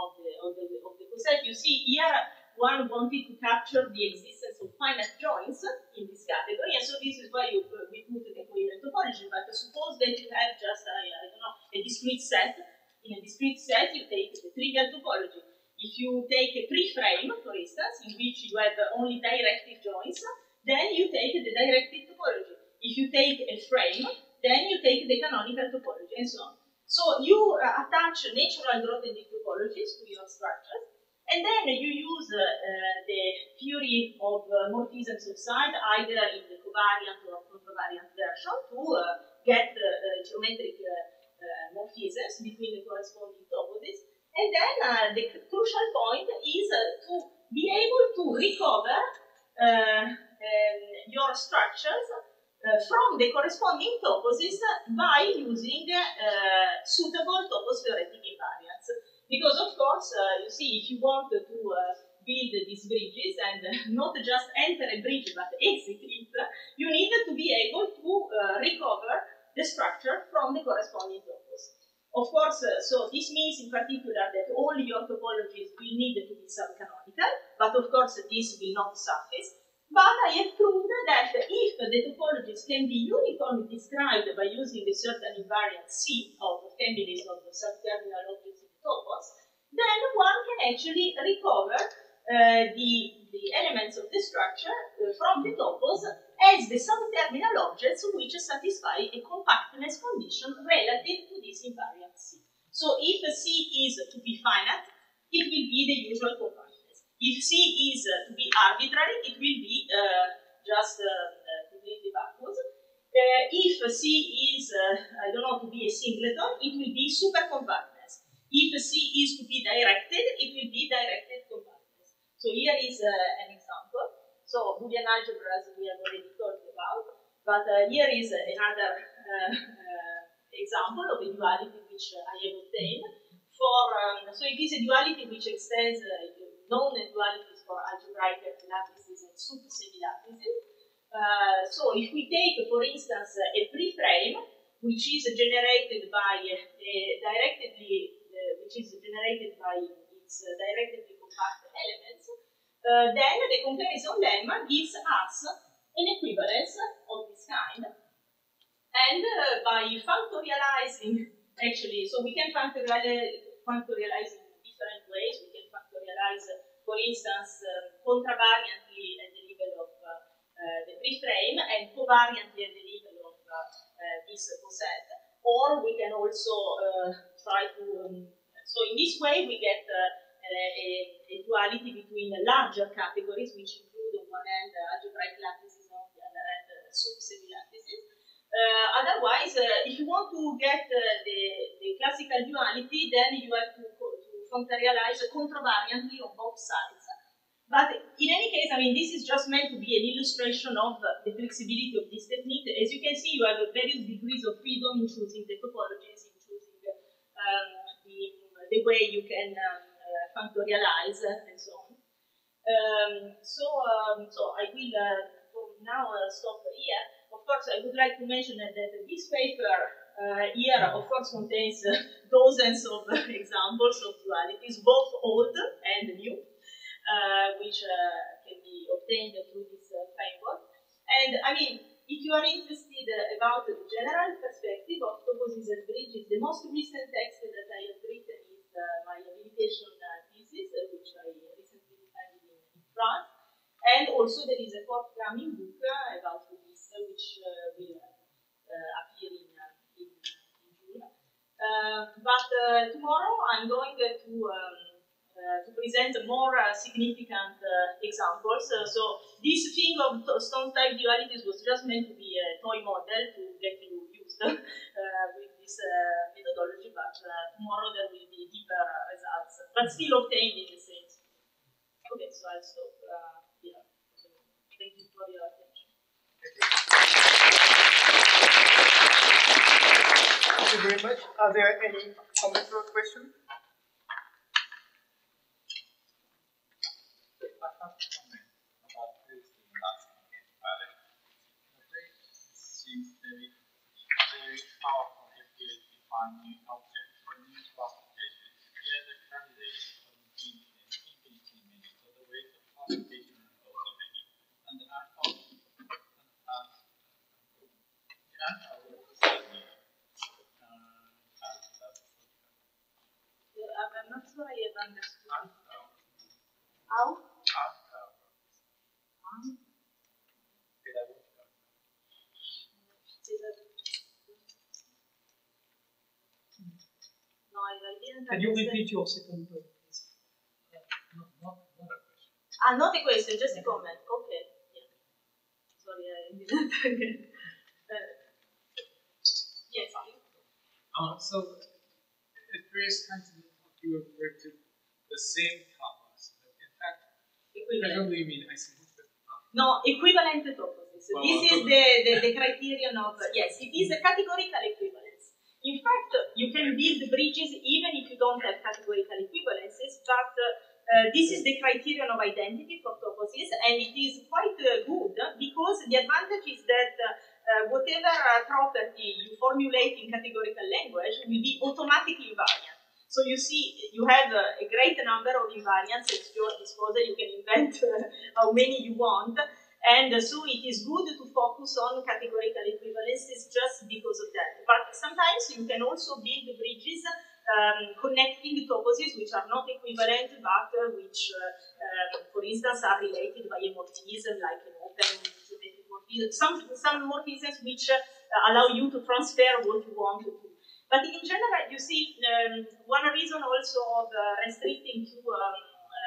of the, of the, of the poset. You see here, one wanted to capture the existence of finite joins in this category, and so this is why you, uh, we put the coherent topology. But suppose that you have just, I don't know, a discrete set. In a discrete set, you take the trivial topology if you take a pre-frame, for instance, in which you have only directed joins, then you take the directed topology. If you take a frame, then you take the canonical topology, and so on. So you uh, attach natural Grothendieck topologies to your structures, and then you use uh, uh, the theory of uh, morphisms of site, either in the covariant or contravariant version, to uh, get uh, geometric morphisms between the corresponding toposes. And then uh, the crucial point is uh, to be able to recover uh, um, your structures uh, from the corresponding toposes by using uh, suitable topos invariants. Because of course, uh, you see, if you want to build these bridges and not just enter a bridge but exit it, you need to be able to recover the structure from the corresponding topos. Of course, uh, so this means in particular that all your topologies will need to be subcanonical, but of course this will not suffice. But I have proved that if the topologies can be uniformly described by using a certain invariant C of the families of subterminal objects in topos, then one can actually recover uh, the, the elements of the structure uh, from the topos as the subterminal objects which satisfy a compactness condition relative to this invariant C. So if C is to be finite, it will be the usual compactness. If C is to be arbitrary, it will be uh, just uh, uh completely vacuous. Uh, if C is, uh, I don't know, to be a singleton, it will be super compactness. If C is to be directed, it will be directed compactness. So here is an example. So Boolean algebras we have already talked about, but uh, here is another uh, uh, example of a duality which I have obtained. For um, so it is a duality which extends known dualities for algebraic lattices and super-semi-lattices. Uh, so if we take, for instance, a pre-frame, which is generated by a directedly, uh, which is generated by its directly compact elements, uh, then the comparison lemma gives us an equivalence of this kind. And uh, by functorializing, actually, so we can functorialize, functorialize in different ways. We can functorialize, for instance, um, contravariantly at the level of uh, uh, the preframe and covariantly at the level of uh, this poset. Or we can also try to, um, so in this way we get a, a, duality between larger categories, which include on one hand algebraic lattices, on the other hand sub-semi lattices. Uh, otherwise, uh, if you want to get uh, the, the classical duality, then you have to, to functorialize contravariantly on both sides. But in any case, I mean, this is just meant to be an illustration of the flexibility of this technique. As you can see, you have various degrees of freedom in choosing the topologies, in choosing um, the, the way you can um, uh, functorialize and so on. Um, so, um, so I will uh, now uh, stop here Of course, I would like to mention that this paper uh, here, of course, contains uh, dozens of examples of dualities, both old and new, uh, which uh, can be obtained through this uh, framework. And I mean, if you are interested about the general perspective of toposes and bridges, the most recent text that I have written uh, my habilitation thesis, uh, which I recently defended in France. And also there is a forthcoming book uh, about this, which uh, will uh, appear in, uh, in, in June. Uh, but tomorrow I'm going to um, to present more significant examples. so this thing of Stone type dualities was just meant to be a toy model to get you used with this methodology, but tomorrow there will be deeper results, but still obtained in the same. Okay, so I'll stop uh, here. Thank you for your attention. Thank you very much. Are there any comments or questions? seems very, very powerful if you new object for new classification. Here the candidate of infinity and infinity many, so the rate of classification is also many. And the uh, uh, I'm not sure I have understood. How? Didn't Can you repeat your second point, please? not, not, not a question. Ah, not a question, just a comment. Okay. Yeah. Sorry, I didn't. uh, yes. Uh, so, at first, kind of you refer to the same topos, in fact, presumably you mean isomorphic No, equivalent toposes. Well, this is the, the, the, criterion of, yes, it is a categorical equivalence. In fact, you can build bridges even if you don't have categorical equivalences, but uh, this is the criterion of identity for toposes, and it is quite uh, good because the advantage is that uh, whatever uh, property you formulate in categorical language will be automatically invariant. So you see, you have a, a great number of invariants at your disposal. You can invent uh, how many you want. And uh, so it is good to focus on categorical equivalences just because of that. But sometimes you can also build bridges um, connecting toposes which are not equivalent, but uh, which, uh, um, for instance, are related by a morphism, like an open morphism. Some, some morphisms which uh, allow you to transfer what you want to do. but in general, you see, um, one reason also of uh, restricting to um,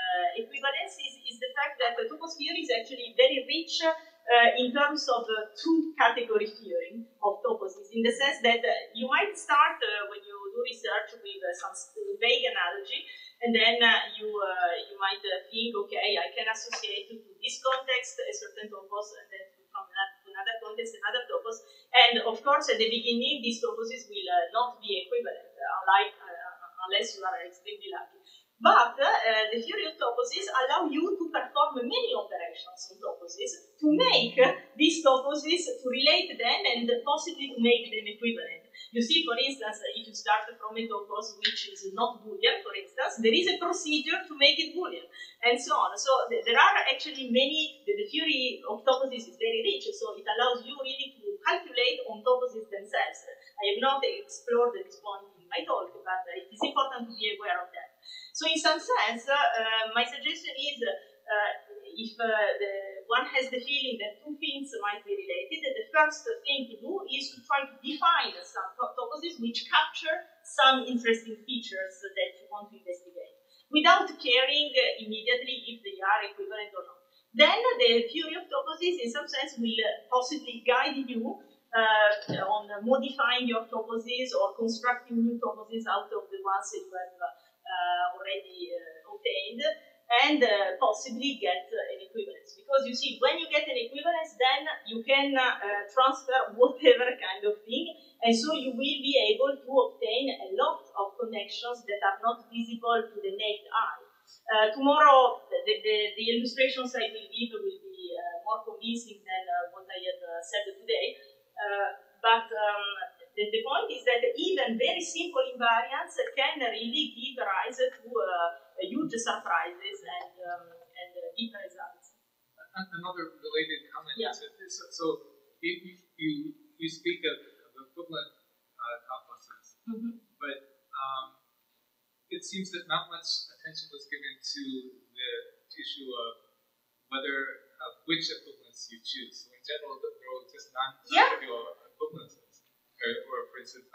uh, equivalence is, is, the fact that the topos theory is actually very rich uh, in terms of uh, two category theory of toposes, in the sense that uh, you might start uh, when you do research with some vague analogy, and then you you might think, okay, I can associate to this context a certain topos, and then from that another context, another topos. And of course, at the beginning, these toposes will uh, not be equivalent, uh, unless you are extremely lucky. But uh, the theory of toposes allow you to perform many operations on toposes to make these toposes, to relate them and possibly to make them equivalent. You see, for instance, if you start from a topos which is not Boolean, for instance, there is a procedure to make it Boolean, and so on. So th there are actually many, the, the, theory of toposes is very rich, so it allows you really to calculate on toposes themselves. I have not explored this point in my talk, but it is important to be aware of that. So in some sense, uh, my suggestion is uh, if uh, the, one has the feeling that two things might be related, the first thing to do is to try to define some toposes which capture some interesting features that you want to investigate, without caring immediately if they are equivalent or not. Then the theory of toposes, in some sense, will possibly guide you uh, on modifying your toposes or constructing new toposes out of the ones that you have uh, already uh, obtained and uh, possibly get an equivalence. Because you see, when you get an equivalence, then you can transfer whatever kind of thing, and so you will be able to obtain a lot of connections that are not visible to the naked eye. Uh, tomorrow, the, the, the, illustrations I will give will be uh, more convincing than uh, what I had said today. but um, the, the, point is that even very simple invariants can really give rise to uh, huge surprises and, um, and uh, deep results. Another related comment yeah. is so, so if you, you speak of, of equivalent uh, complexes, mm -hmm. but um, it seems that not much attention was given to the issue of whether of which equivalence you choose. So in general, there were just non-trivial yeah. equivalences or, for instance,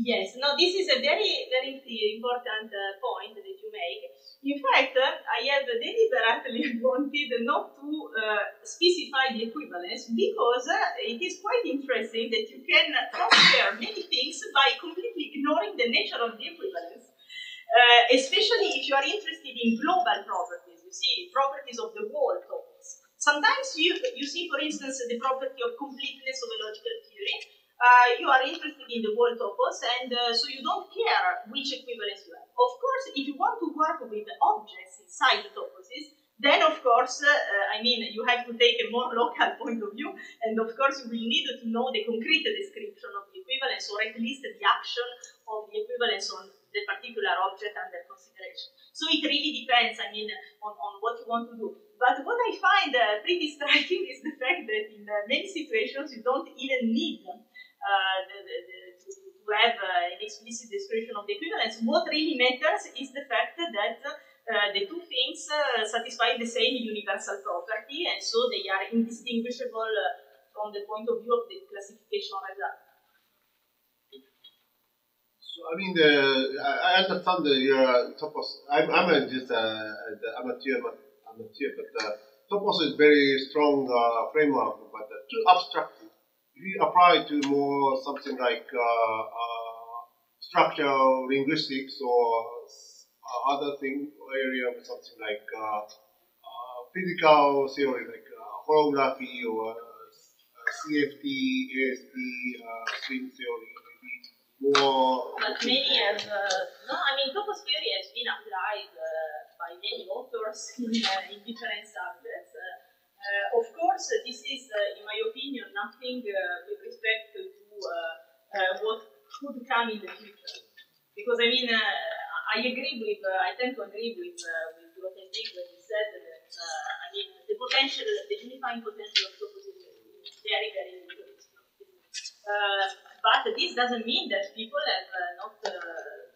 Yes, no, this is a very, very important uh, point that you make. In fact, uh, I have deliberately wanted not to uh, specify the equivalence because uh, it is quite interesting that you can compare many things by completely ignoring the nature of the equivalence. Uh, especially if you are interested in global properties, you see, properties of the topos. Sometimes you, you see, for instance, the property of completeness of a logical theory, uh, you are interested in the whole topos, and uh, so you don't care which equivalence you have. Of course, if you want to work with objects inside the toposes, then of course, uh, I mean, you have to take a more local point of view, and of course, you will need to know the concrete description of the equivalence, or at least the action of the equivalence on the particular object under consideration. So it really depends, I mean, on, on what you want to do. But what I find uh, pretty striking is the fact that in uh, many situations you don't even need uh, the, the, the, to, have uh, an explicit description of the equivalence. What really matters is the fact that uh, the two things satisfy the same universal property, and so they are indistinguishable from the point of view of the classification result. So I mean, the, I understand the, your topos. I'm, I'm just a, the amateur, amateur, but uh, topos is very strong uh, framework, but uh, too abstract we apply to more something like uh, uh, structural linguistics or uh, other thing area of something like uh, uh, physical theory like holography or CFT, AdS, string theory, maybe more. But many have, no, I mean, topos theory has been applied by many authors in, in different subjects. Uh, of course, this is, uh, in my opinion, nothing uh, with respect to what could come in the future. Because, I mean, I agree with, I tend to agree with, with Grothendieck when he said that, I mean, the potential, the unifying potential of proposition is very, very important. Uh, but this doesn't mean that people have uh, not uh,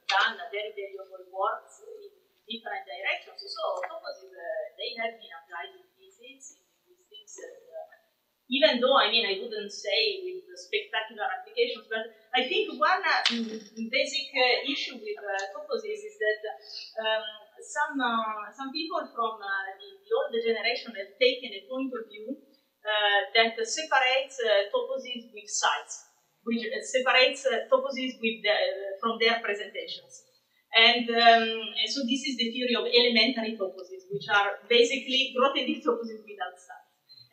done very valuable works in different directions. So, opposite, they have been applied in physics, even though, I mean, I wouldn't say with spectacular applications, but I think one uh, basic uh, issue with uh, toposes is that um, some, uh, some people from uh, the, the older generation have taken a point of view uh, that separates toposes with sites, which separates toposes with the, from their presentations. And, um, and, so this is the theory of elementary toposes, which are basically Grothendieck toposes without sites.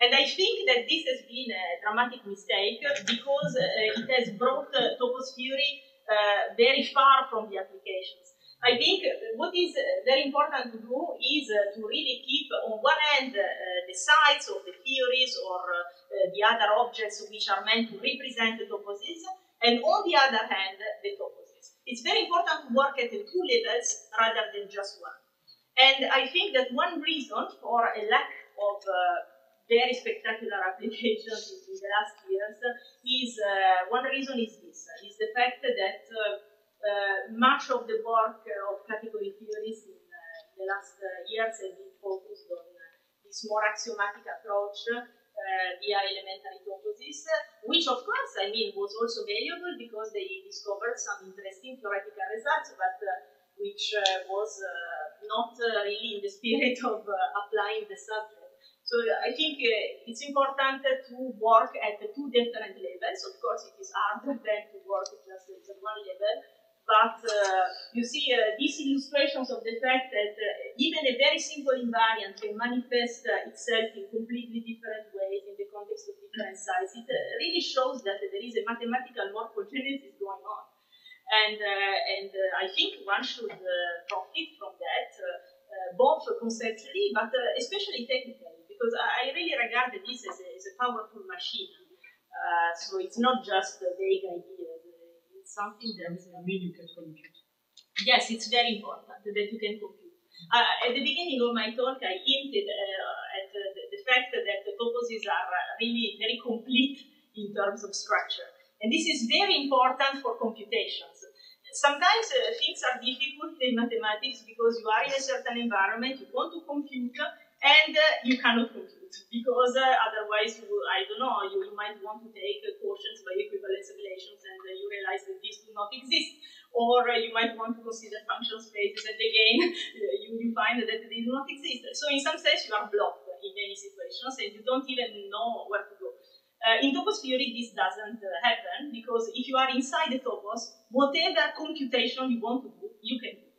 And I think that this has been a dramatic mistake because uh, it has brought uh, topos theory uh, very far from the applications. I think what is very important to do is uh, to really keep on one end uh, the sites of the theories or uh, the other objects which are meant to represent the toposes, and on the other hand, the toposes. It's very important to work at the two levels rather than just one. And I think that one reason for a lack of very spectacular applications in the last years is uh, one reason is this is the fact that uh, uh much of the work of category theorists in, uh, in the last uh, years has been focused on this more axiomatic approach via elementary toposes, which of course I mean was also valuable because they discovered some interesting theoretical results, but which was not really in the spirit of applying the subject. So I think uh, it's important to work at two different levels. Of course, it is harder than to work just at one level. But uh, you see uh, these illustrations of the fact that uh, even a very simple invariant can manifest uh, itself in completely different ways in the context of different sites. It uh, really shows that there is a mathematical morphogenesis going on. And, and I think one should profit from that, both conceptually, but especially technically because I really regard this as a, as a powerful machine. Uh, so it's not just a vague idea. It's something that I mean you can compute. Yes, it's very important that you can compute. Uh, at the beginning of my talk, I hinted uh, at the, the, fact that the toposes are really very complete in terms of structure. And this is very important for computations. Sometimes uh, things are difficult in mathematics because you are in a certain environment, you want to compute, and uh, you cannot compute because uh, otherwise you, I don't know, you, you might want to take uh, quotients by equivalence relations and uh, you realize that these do not exist. Or uh, you might want to consider function spaces and again you, you find that they do not exist. So in some sense you are blocked in many situations and you don't even know where to go. Uh, in topos theory, this doesn't uh, happen because if you are inside the topos, whatever computation you want to do, you can do.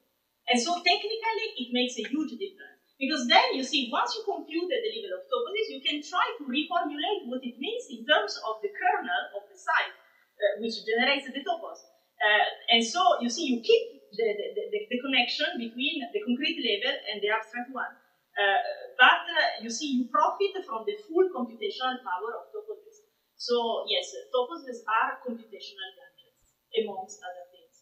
And so technically, it makes a huge difference. Because then you see, once you compute the level of toposes, you can try to reformulate what it means in terms of the kernel of the site, uh, which generates the topos. Uh, and so you see, you keep the, the, the, the, connection between the concrete level and the abstract one. Uh, but uh, you see, you profit from the full computational power of toposes. So yes, toposes are computational gadgets, amongst other things.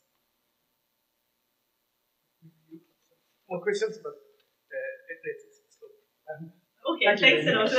More questions? But Okay, thanks a lot.